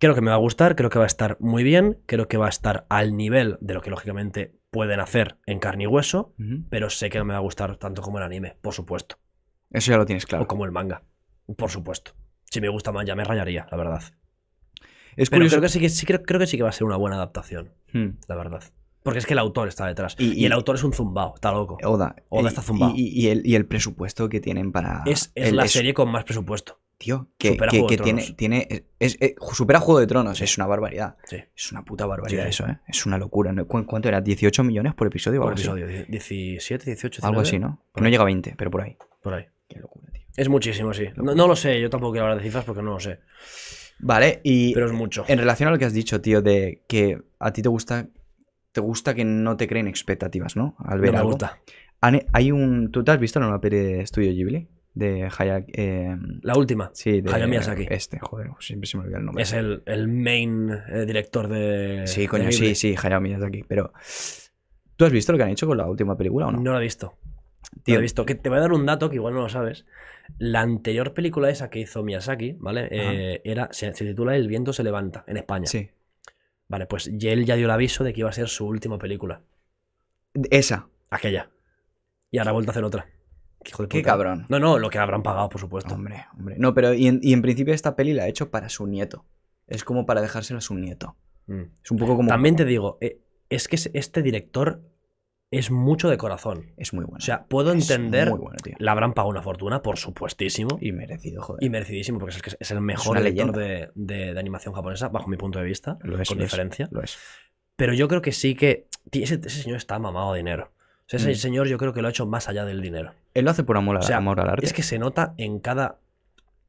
Creo que me va a gustar, creo que va a estar muy bien, creo que va a estar al nivel de lo que lógicamente pueden hacer en carne y hueso, pero sé que no me va a gustar tanto como el anime, por supuesto. Eso ya lo tienes claro. O como el manga, por supuesto. Si me gusta más, ya me rayaría, la verdad. Es Pero curioso. creo que, sí que, sí, creo, creo que sí que va a ser una buena adaptación, Hmm. la verdad. Porque es que el autor está detrás. Y- Y, y- el autor es un zumbao, está loco. Oda. Oda Y- está y el, y el presupuesto que tienen para. Es, es el- la serie con más presupuesto. Tío, que, supera que- tiene, Tronos. tiene. Es, es- supera Juego de Tronos. Es una barbaridad. Sí. Es una puta barbaridad Sí. eso, ¿eh? Es una locura. ¿Cu- ¿Cuánto era? ¿18 millones por episodio? o Por algo así? episodio. die- 17, 18, Algo 19, así, ¿no? Por no ahí. llega a 20, pero por ahí. Por ahí. Qué locura, tío. Es muchísimo, sí. No, no lo sé, yo tampoco quiero hablar de cifras porque no lo sé. Vale, y Pero es mucho. en relación a lo que has dicho, tío, de que a ti te gusta. Te gusta que no te creen expectativas, ¿no? Al No ver me algo. gusta. Hay un. ¿Tú te has visto la nueva peli de Studio Ghibli? De Hayek. eh, La última. sí, de. Hayao Miyazaki. Este, joder, siempre se me olvida el nombre. Es el, el main eh, director de. Sí, coño, de sí, sí, Hayao Miyazaki. Pero. ¿Tú has visto lo que han hecho con la última película o no? No lo he visto. No Tío, lo he visto. Que te voy a dar un dato que igual no lo sabes. La anterior película esa que hizo Miyazaki, ¿vale? Eh, era, se, se titula El viento se levanta en España. Sí. Vale, pues y él ya dio el aviso de que iba a ser su última película. Esa. Aquella. Y ahora ha vuelto a hacer otra. Qué Hijo de Qué puta. cabrón. No, no, lo que habrán pagado, por supuesto. Hombre, hombre. No, pero y en, y en principio esta peli la ha hecho para su nieto. Es como para dejársela a su nieto. Mm. Es un poco como. También te digo, eh, es que es- este director es mucho de corazón. Es muy bueno. O sea, puedo Es entender. Muy bueno, tío. Le habrán pagado una fortuna, por supuestísimo. Y merecido, joder. Y merecidísimo, porque es, el que es el mejor una director de, de- de animación japonesa, bajo mi punto de vista, Lo es, con lo es, diferencia. Lo es. Pero yo creo que sí que. tí- Ese, ese señor está mamado de dinero. O sea, ese Mm. señor yo creo que lo ha hecho más allá del dinero. Él lo hace por amor, a- O sea, amor al arte. Es que se nota en cada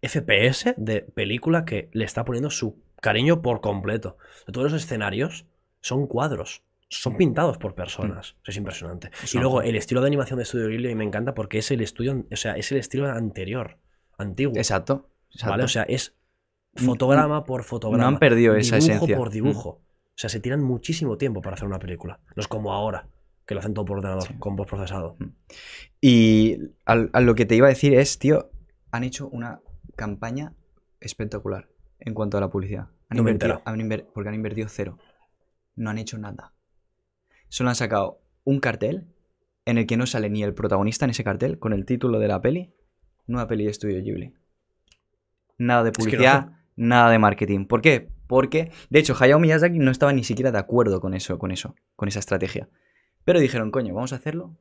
FPS de película que le está poniendo su cariño por completo. Todos los escenarios son cuadros. Son pintados por personas. Eso es impresionante. Es y luego el estilo de animación de Studio Ghibli me encanta porque es el estudio, o sea, es el estilo anterior, antiguo. Exacto. exacto. ¿Vale? O sea, es fotograma por fotograma. no han perdido esa dibujo esencia. por dibujo. O sea, se tiran muchísimo tiempo para hacer una película. No es como ahora, que lo hacen todo por ordenador, Sí. con voz procesado. Y al- a lo que te iba a decir es, tío, han hecho una campaña espectacular en cuanto a la publicidad. Han No invertido- han inver- porque han invertido cero. No han hecho nada. Solo han sacado un cartel en el que no sale ni el protagonista en ese cartel con el título de la peli. Nueva peli de Estudio Ghibli. Nada de que no publicidad, nada de marketing. ¿Por qué? Porque, de hecho, Hayao Miyazaki no estaba ni siquiera de acuerdo con eso, con eso, con esa estrategia. Pero dijeron, coño, vamos a hacerlo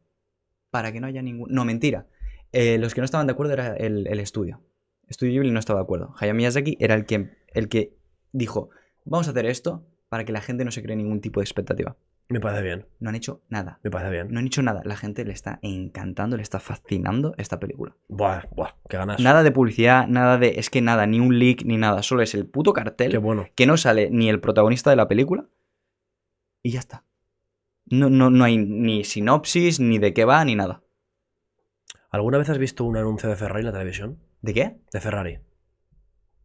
para que no haya ningún... No, mentira. Eh, los que no estaban de acuerdo era el, el estudio. Estudio Ghibli no estaba de acuerdo. Hayao Miyazaki era el que, el que dijo, vamos a hacer esto para que la gente no se cree ningún tipo de expectativa. Me parece bien, No han hecho nada. me parece bien. No han hecho nada. La gente le está encantando, le está fascinando esta película. Buah, buah, qué ganas. Nada de publicidad, nada de... Es que nada, ni un leak, ni nada. Solo es el puto cartel Qué bueno. que no sale ni el protagonista de la película y ya está. No, no, no hay ni sinopsis, ni de qué va, ni nada. ¿Alguna vez has visto un anuncio de Ferrari en la televisión? ¿De qué? De Ferrari.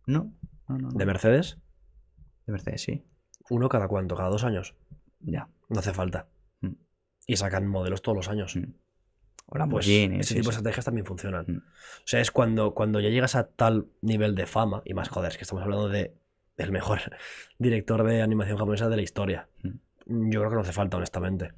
No. No, no, no. ¿De Mercedes? De Mercedes, sí. Uno cada cuánto, cada dos años. Ya. No hace falta. Mm. Y sacan modelos todos los años. Mm. O Pues ese tipo de estrategias también funcionan. Mm. O sea, es cuando, cuando ya llegas a tal nivel de fama, y más joder, es que estamos hablando de del mejor director de animación japonesa de la historia. Mm. Yo creo que no hace falta, honestamente.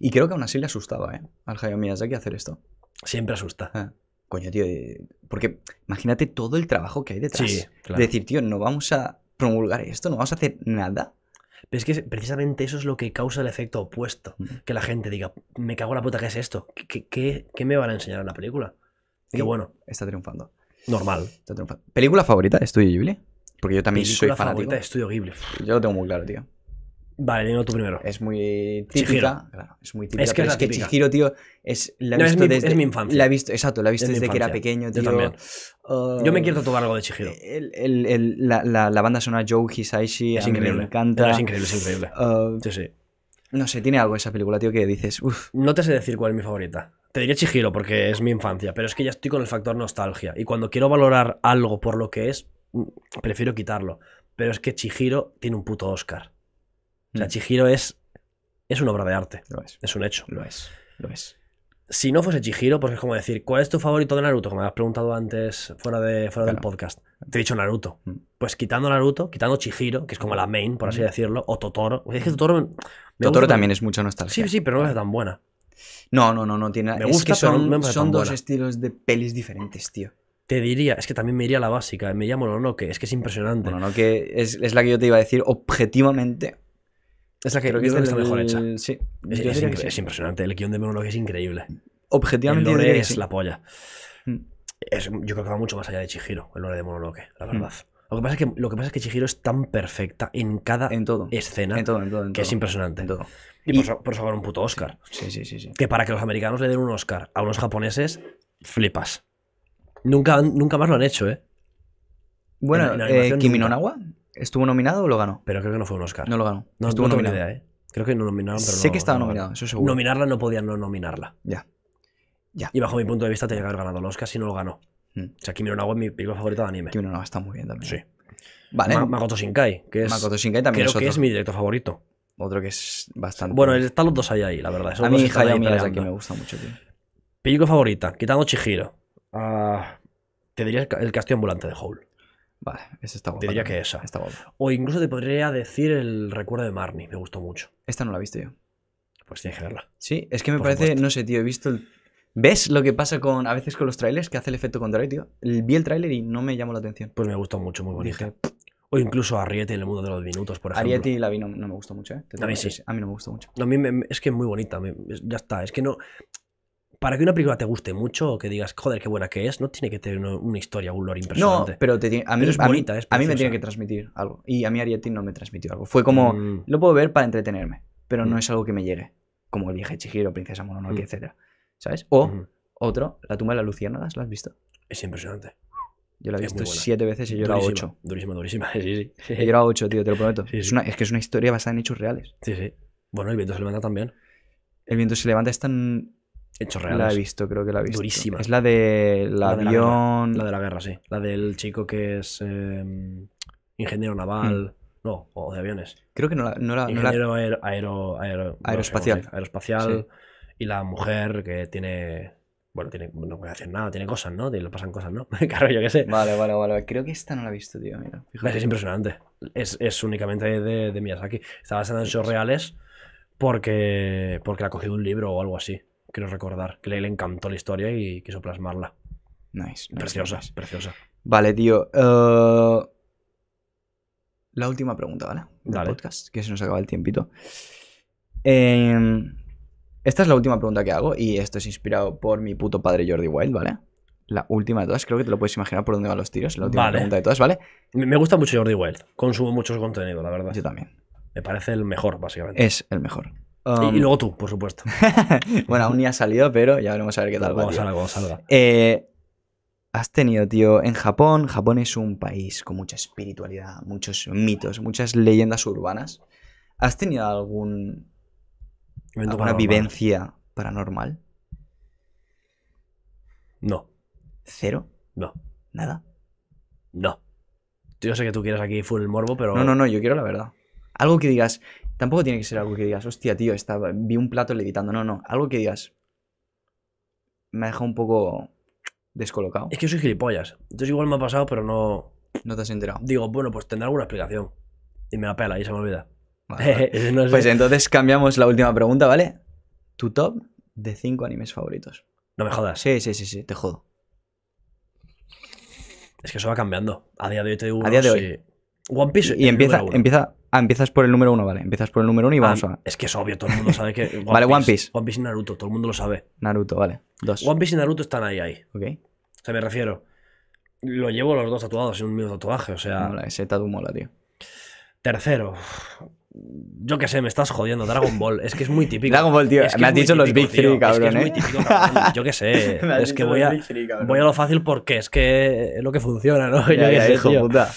Y creo que aún así le asustaba, ¿eh? Al Hayao Miyazaki hacer esto. Siempre asusta. Ah, Coño, tío. eh, Porque imagínate todo el trabajo que hay detrás. Sí, claro. De decir, tío, no vamos a promulgar esto, no vamos a hacer nada. Pero es que precisamente eso es lo que causa el efecto opuesto. Mm. Que la gente diga, me cago en la puta, ¿qué es esto? ¿Qué, qué- qué- qué me van a enseñar en la película? Sí. Que bueno, Está triunfando. normal. Está triunfando. ¿Película favorita de Studio Ghibli? Porque yo también soy fanático. favorita de Estudio Ghibli. Yo lo tengo muy claro, tío. Vale, dime tú primero. Es muy típica. Claro, es muy típica. Es que pero es es que. Chihiro, tío, es, la he No, es visto mi- desde. es mi infancia. La he visto, exacto, la he visto Es desde que era pequeño, Yo también. Uh, Yo me quiero tatuar algo de Chihiro. el- el- el- la, la- la banda sonora Joe Hisaishi Es a mí increíble. me encanta. Es increíble, es increíble. Uh, Sí, sí. no sé, tiene algo esa película, tío, que dices, uff, No te sé decir cuál es mi favorita. Te diré Chihiro porque es mi infancia, pero es que ya estoy con el factor nostalgia. Y cuando quiero valorar algo por lo que es, mm, prefiero quitarlo. Pero es que Chihiro tiene un puto Oscar. O sea, Mm. Chihiro es, es una obra de arte. lo es, Es un hecho. lo es, lo es. Si no fuese Chihiro, pues es como decir, ¿cuál es tu favorito de Naruto? Como me has preguntado antes fuera, de, fuera del podcast. Te he dicho Naruto. Mm. Pues quitando Naruto, quitando Chihiro, que es como la main, por así Mm. decirlo, o Totoro. Es que Totoro. me- me Totoro gusta- también es mucha nostalgia. Sí, sí, pero no es tan buena. No, no, no, no tiene Me es gusta, que pero no son, me son dos buena. estilos de pelis diferentes, tío. Te diría, es que también me iría a la básica, me llamo Mononoke, es que es impresionante. Bueno, no que es, es la que yo te iba a decir, objetivamente. Es la que, creo que es mejor hecha. Sí, Es, yo es diría que incre- sí. es impresionante, el guion de Mononoke es increíble. Objetivamente lore es sí. la polla. Mm. Es- yo creo que va mucho más allá de Chihiro, el lore de Mononoke, la Mm. verdad. Lo, que pasa es que, lo que pasa es que Chihiro es tan perfecta en cada En todo. escena En todo, en todo, en que es impresionante. En todo. Y, Y- por, eso- gana un puto Oscar. Sí, sí, sí, sí. Que para que los americanos le den un Oscar a unos japoneses, flipas. Nunca, nunca más lo han hecho, ¿eh? Bueno, En- en eh, Kimi no. Nawa estuvo nominado o lo ganó? Pero creo que no fue un Oscar. No lo ganó. No, estuvo no tengo nominado. idea, ¿eh? Creo que no nominaron, pero sé no- que estaba no nominado, eso seguro. Nominarla no podían no nominarla. Ya. Ya. Y bajo mi punto de vista tenía que haber ganado el Oscar si no lo ganó. Mm. O sea, Kimi no Nawa es mi película favorita de anime. Kimi no Nawa está muy bien también. Sí. Vale. Ma- Makoto Shinkai, que es, Makoto Shinkai también creo es otro. que es mi director favorito. Otro que es bastante. Bueno, están los dos ahí, ahí, la verdad. Esos a mí Hayao Miyazaki me gusta mucho, tío. Película favorita, quitando Chihiro. Ah, te diría el castillo ambulante de Howl. Vale, esa está guapa. Te diría que esa. Está guapa. O incluso te podría decir el recuerdo de Marnie, me gustó mucho. Esta no la he visto yo. Pues tienes que verla. Sí, es que me Por parece, supuesto. no sé, tío, he visto el... ¿Ves lo que pasa con a veces con los trailers? Que hace el efecto contrario, tío. Vi el tráiler y no me llamó la atención. Pues me gustó mucho, muy bonita. Dije, O incluso Arrietty en el mundo de los minutos, por ejemplo. Ariety la vi, no, no me gustó mucho, ¿eh? Te A mí que sí. decir, A mí no me gustó mucho. No, a mí me- es que es muy bonita. me- es- ya está. Es que no. Para que una película te guste mucho o que digas, joder, qué buena que es, no tiene que tener una, una historia, un lore No, impresionante. pero te tiene- a mí, Pero es a mí- bonita, es a mí me tiene que transmitir algo. Y a mí Ariety no me transmitió algo. Fue como, Mm, lo puedo ver para entretenerme, pero no Mm. es algo que me llegue. Como el viaje Chihiro, Princesa Mononoke, Mm. etcétera. ¿Sabes? O ujú. otro, La tumba de las luciérnagas, ¿la has visto? Es impresionante. Yo la he Es visto siete veces y llorado Durísima, ocho. Durísima, durísima. Sí, sí. He llorado ocho, tío, te lo prometo. Sí, es, una, es que es una historia basada en hechos reales. Sí, sí. Bueno, el viento se levanta también. El viento se levanta, esta n- Hechos la reales. he visto, creo que la he visto. Durísima. Es la del La de la avión. La de la guerra, sí. La del chico que es eh, ingeniero naval. No, o de aviones. Creo que no la, no la- no la- Ingeniero aero, aero, no Aeroespacial. sé aeroespacial. Y la mujer que tiene. Bueno, tiene, no voy a decir nada, tiene cosas, ¿no? Le pasan cosas, ¿no? claro, yo qué sé. Vale, vale, vale. Creo que esta no la he visto, tío. Mira, fíjate. Es impresionante. Es, es únicamente de, de Miyazaki. Está basada en hechos reales porque, porque le ha cogido un libro o algo así. Quiero recordar. Que le, le encantó la historia y quiso plasmarla. Nice, nice, Preciosa, nice. preciosa. Vale, tío. eh, La última pregunta, ¿vale? Del Dale. podcast, que se nos acaba el tiempito. Em, Esta es la última pregunta que hago y esto es inspirado por mi puto padre Jordi Wild, ¿vale? La última de todas, creo que te lo puedes imaginar por dónde van los tiros. La última Vale. pregunta de todas, ¿vale? Me me gusta mucho Jordi Wild. Consumo mucho su contenido, la verdad. Yo también. Me parece el mejor, básicamente. Es el mejor. Y- Um, y, luego tú, por supuesto. bueno, aún ni ha salido, pero ya veremos a ver qué tal va. Salga, cuando salga. Eh, has tenido, tío, en Japón, Japón es un país con mucha espiritualidad, muchos mitos, muchas leyendas urbanas. ¿Has tenido algún, Evento alguna paranormal. vivencia paranormal? No, ¿Cero? no, ¿Nada? no. Yo sé que tú quieres aquí full el morbo, pero. No, no, no, yo quiero la verdad. Algo que digas, tampoco tiene que ser algo que digas, hostia, tío, estaba, vi un plato levitando. No, no, algo que digas, me ha dejado un poco descolocado. Es que soy gilipollas. Entonces igual me ha pasado, pero no. No te has enterado. Digo, bueno, pues tendrá alguna explicación. Y me la pela y se me olvida. Vale, vale. No sé. Pues entonces cambiamos la última pregunta, ¿vale? Tu top de 5 animes favoritos. No me jodas. Sí, sí, sí, sí, te jodo. Es que eso va cambiando. A día de hoy te digo. A día de hoy. y- One Piece. Y empieza, empieza, ah, empiezas por el número uno, vale. Empiezas por el número uno y vamos Ah, a Es que es obvio, todo el mundo sabe que. One Vale, One Piece. One Piece y Naruto, todo el mundo lo sabe. Naruto, vale. Dos. One Piece y Naruto están ahí, ahí. Ok. O sea, me refiero. Lo llevo los dos tatuados en un mismo tatuaje. O sea, Mola, ese tatu mola, tío. tercero. Yo qué sé, me estás jodiendo. Dragon Ball. Es que es muy típico. Dragon Ball, tío. Es que me has muy dicho los Big. Three, Es que cabrón, es muy ¿eh? típico, cabrón. Yo qué sé. Es que voy a, Three, cabrón. voy a lo fácil porque es que es lo que funciona, ¿no? Ya, ya, sé, hijo tío. puta.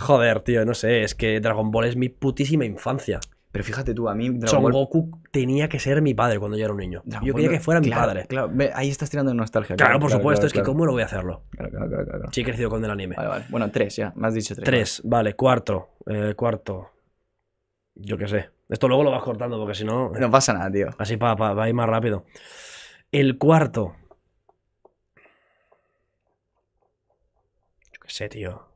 Joder, tío, no sé. Es que Dragon Ball es mi putísima infancia. Pero fíjate tú, a mí Dragon Son Ball... Goku tenía que ser mi padre cuando yo era un niño. Dragon yo Ball quería que fuera mi padre. Claro, ahí estás tirando de nostalgia. Claro, por supuesto. es que. ¿cómo no voy a hacerlo? Claro, claro, claro. Sí he crecido con el anime. Vale, vale. Bueno, tres ya. Me has dicho tres. Tres, vale, cuarto. eh, cuarto. Yo qué sé. Esto luego lo vas cortando porque si no. No pasa nada, tío. Así para ir más rápido. El cuarto. Yo qué sé, tío.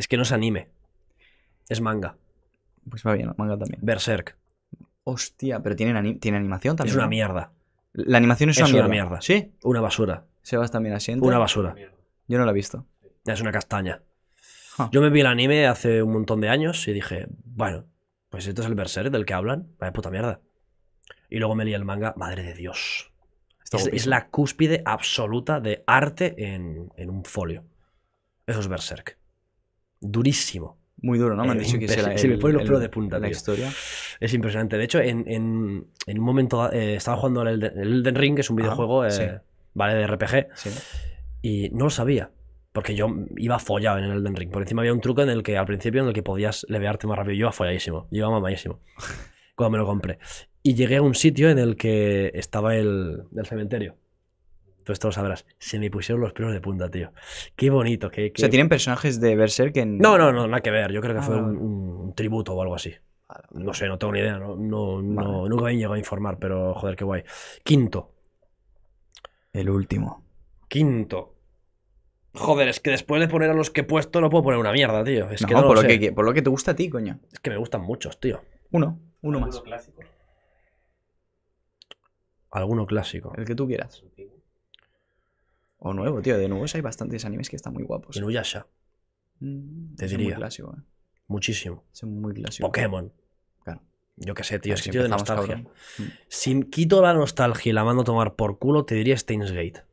Es que no es anime. Es manga. Pues va bien, manga también. Berserk. Hostia, pero tiene, ani- tiene animación también. Es una ¿no? mierda. La animación es, Es una, una mierda. mierda. ¿Sí? Una basura. Sebas también asiente. Una basura. Yo no la he visto. Es una castaña. Yo me vi el anime hace un montón de años y dije, bueno, pues esto es el Berserk del que hablan. Vaya puta mierda. Y luego me leí el manga, madre de Dios. Es, es la cúspide absoluta de arte en, en un folio. Eso es Berserk. Durísimo. Muy duro, ¿no? Me han Eh, dicho que será impresi- se me ponen los el- pelos de punta, La tío. historia. Es impresionante. De hecho, en, en- en un momento eh, estaba jugando el Elden, el Elden Ring, que es un videojuego, eh, sí. ¿vale? De RPG. Sí. Y no lo sabía. Porque yo iba follado en el Elden Ring. Por encima había un truco en el que al principio en el que podías levearte más rápido. Yo iba folladísimo. Yo iba mamadísimo. cuando me lo compré. Y llegué a un sitio en el que estaba el, el cementerio. Tú esto lo sabrás. Se me pusieron los pelos de punta, tío. Qué bonito. Qué, O sea, tienen personajes de Berserk en. No, no, no, nada que ver. Yo creo que Ah, fue un, un tributo o algo así. Vale, No sé, no tengo ni idea. No, no, nunca me llegado a informar, pero joder, qué guay. Quinto. El último. Quinto. Joder, es que después de poner a los que he puesto no puedo poner una mierda, tío. Es no, que no por, lo lo sé. que, por lo que te gusta a ti, coño. Es que me gustan muchos, tío. Uno, uno ¿Alguno más. clásico? Alguno clásico. El que tú quieras. O nuevo, tío. De nuevos hay bastantes animes que están muy guapos. Inuyasha. Mm, te diría. muy clásico, eh. Muchísimo. Es muy clásico. Pokémon. Claro. Yo qué sé, tío. Es que tío de nostalgia. cabrón. Mm. Si quito la nostalgia y la mando a tomar por culo, te diría Steins Gate.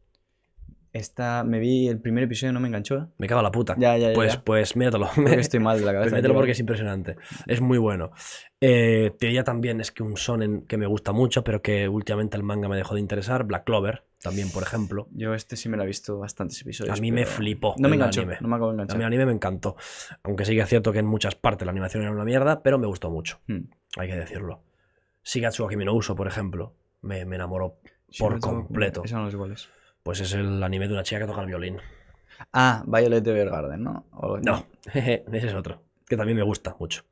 Esta, me vi el primer episodio, no me enganchó. ¿eh? Me cago en la puta. Ya, ya, ya. Pues, ya. pues míratelo. Creo que estoy mal de la cabeza. Pues mételo tío. porque es impresionante. Es muy bueno. Eh, te diría también, es que un sonen que me gusta mucho, pero que últimamente el manga me dejó de interesar. Black Clover, también, por ejemplo. Yo este sí me lo he visto bastantes episodios. A mí me flipó No me enganchó, anime. no me acabo de A mí el anime me encantó. Aunque sí que es cierto que en muchas partes la animación era una mierda, pero me gustó mucho. Hmm. Hay que decirlo. Shigatsu Akimi no Uso, por ejemplo, me, me enamoró Sí, por no completo. Esos son los iguales. Pues es el anime de una chica que toca el violín. Ah, Violet Evergarden, ¿no? O- No, ese es otro. Que también me gusta mucho.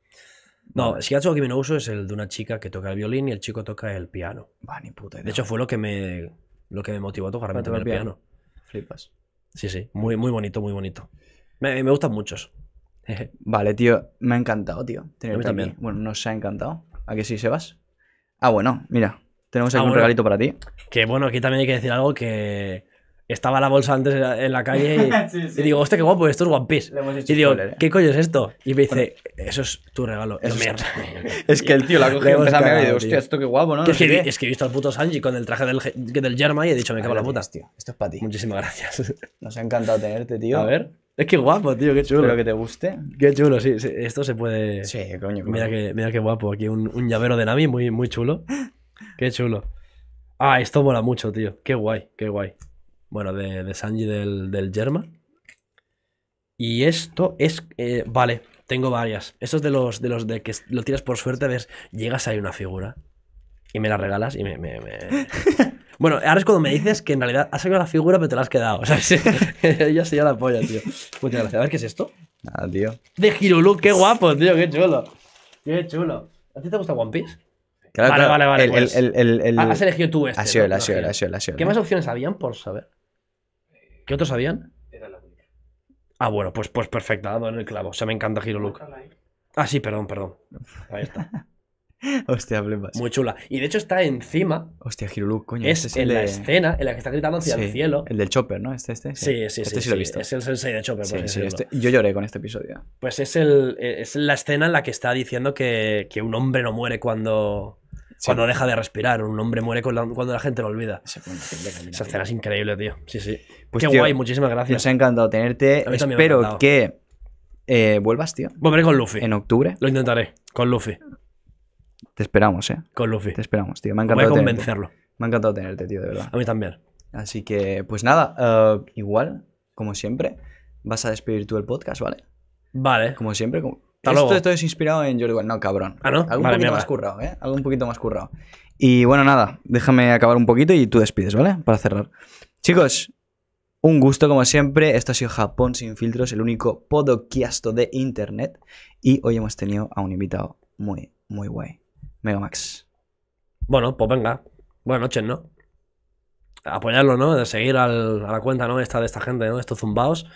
No. Shigatsu Akimi no Uso es el de una chica que toca el violín y el chico toca el piano. Va, ni puta idea. De hecho, fue lo que me, lo que me motivó a tocarme ¿Para tocar el piano? piano. Flipas. Sí, sí. Muy, muy bonito, muy bonito. Me, me gustan muchos. Vale, tío. Me ha encantado, tío. Tenerte aquí. también. Bueno, nos ha encantado. ¿A que sí, Sebas? Ah, bueno, mira. Tenemos aquí Ah, un bueno. regalito para ti. Que bueno, aquí también hay que decir algo que estaba la bolsa antes en la, calle y, y digo, hostia, qué guapo, esto es One Piece. Le hemos hecho Y digo, spoiler, ¿eh? ¿qué coño es esto? Y me dice, eso es tu regalo. Es- mierda. Es que el tío la Le cogió y a mirar y digo, hostia, esto qué guapo, ¿no? Que es, que, es he visto al puto Sanji con el traje del, del Germa y he dicho, me cago en la puta. tío. Esto es para ti. Muchísimas gracias. Nos ha encantado tenerte, tío. A ver. Es que guapo, tío, qué chulo. Espero que te guste. Qué chulo, sí, sí, Esto se puede. Sí, coño. Mira claro. que, mira qué guapo. Aquí un, un llavero de Nami muy, muy chulo. Qué chulo. Ah, esto mola mucho, tío. Qué guay, qué guay. Bueno, de, de Sanji del, del Germa. Y esto es. eh, vale, tengo varias. Esto es de los, de los de que lo tiras por suerte, ves, llegas ahí una figura y me la regalas y me. me- me- Bueno, ahora es cuando me dices que en realidad has sacado la figura, pero te la has quedado. O sea, sí, ya se ya la polla, tío. Muchas gracias. A ver qué es esto. Nada, tío. De Hirulu, qué guapo, tío, qué chulo. Qué chulo. ¿A ti te gusta One Piece? Claro, Vale, claro. vale, vale, El, pues. el, el, el- Ah, Has elegido tú este. Ha sido ha sido ha sido él, ha sido él. ¿Qué más opciones habían por saber? ¿Qué otros habían? Era la única. Ah, bueno, pues, pues perfecto, ha dado en el clavo. O sea, me encanta. Búscala ahí. Ah, sí, perdón, perdón. Ahí está. Hostia, flipas. Muy chula. Y de hecho está encima. Hostia, Hirulu, coño. Es, este en el la de- escena en la que está gritando hacia el cielo. El del Chopper, ¿no? Este, este. Sí, sí, sí. Este sí, sí, lo he visto. Es el sensei de Chopper, por Sí, este- Yo lloré con este episodio. Pues es, el, es la escena en la que está diciendo que, que un hombre no muere cuando, Sí. cuando deja de respirar. Un hombre muere con la- cuando la gente lo olvida. Esa escena es increíble, tío. Sí, sí. Pues, Qué tío, guay, muchísimas gracias. Nos ha encantado tenerte. Espero encantado. que eh, vuelvas, tío. Volveré con Luffy. En octubre. Lo intentaré. Con Luffy. Te esperamos, eh. Con Luffy. Te esperamos, tío. Me ha Voy a encantado tenerte. convencerlo. Me ha encantado tenerte, tío, de verdad. A mí también. Así que, pues nada, eh, igual, como siempre, vas a despedir tú el podcast, ¿vale? Vale. Como siempre. Como... Hasta Esto, luego. esto es inspirado en Jordi. No, cabrón. Ah, ¿no? Algo un poquito más currado, ¿eh? Algo un poquito más currado. Y bueno, nada, déjame acabar un poquito y tú despides, ¿vale? Para cerrar. Chicos, un gusto como siempre. Esto ha sido Japón sin filtros, el único podcasto de internet. Y hoy hemos tenido a un invitado muy, muy guay. Megamax. Bueno, pues venga. Buenas noches, ¿no? Apoyarlo, ¿no? De seguir al- a la cuenta, ¿no? Esta de esta gente, ¿no? Estos zumbaos.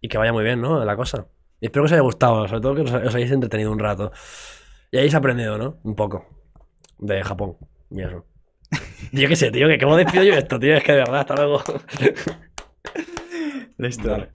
Y que vaya muy bien, ¿no? La cosa. Espero que os haya gustado, sobre todo que os, os hayáis entretenido un rato. Y hayáis aprendido, ¿no? Un poco. De Japón. Y eso. Yo qué sé, tío, que cómo despido yo esto, tío. Es que de verdad, hasta luego. Listo. Vale.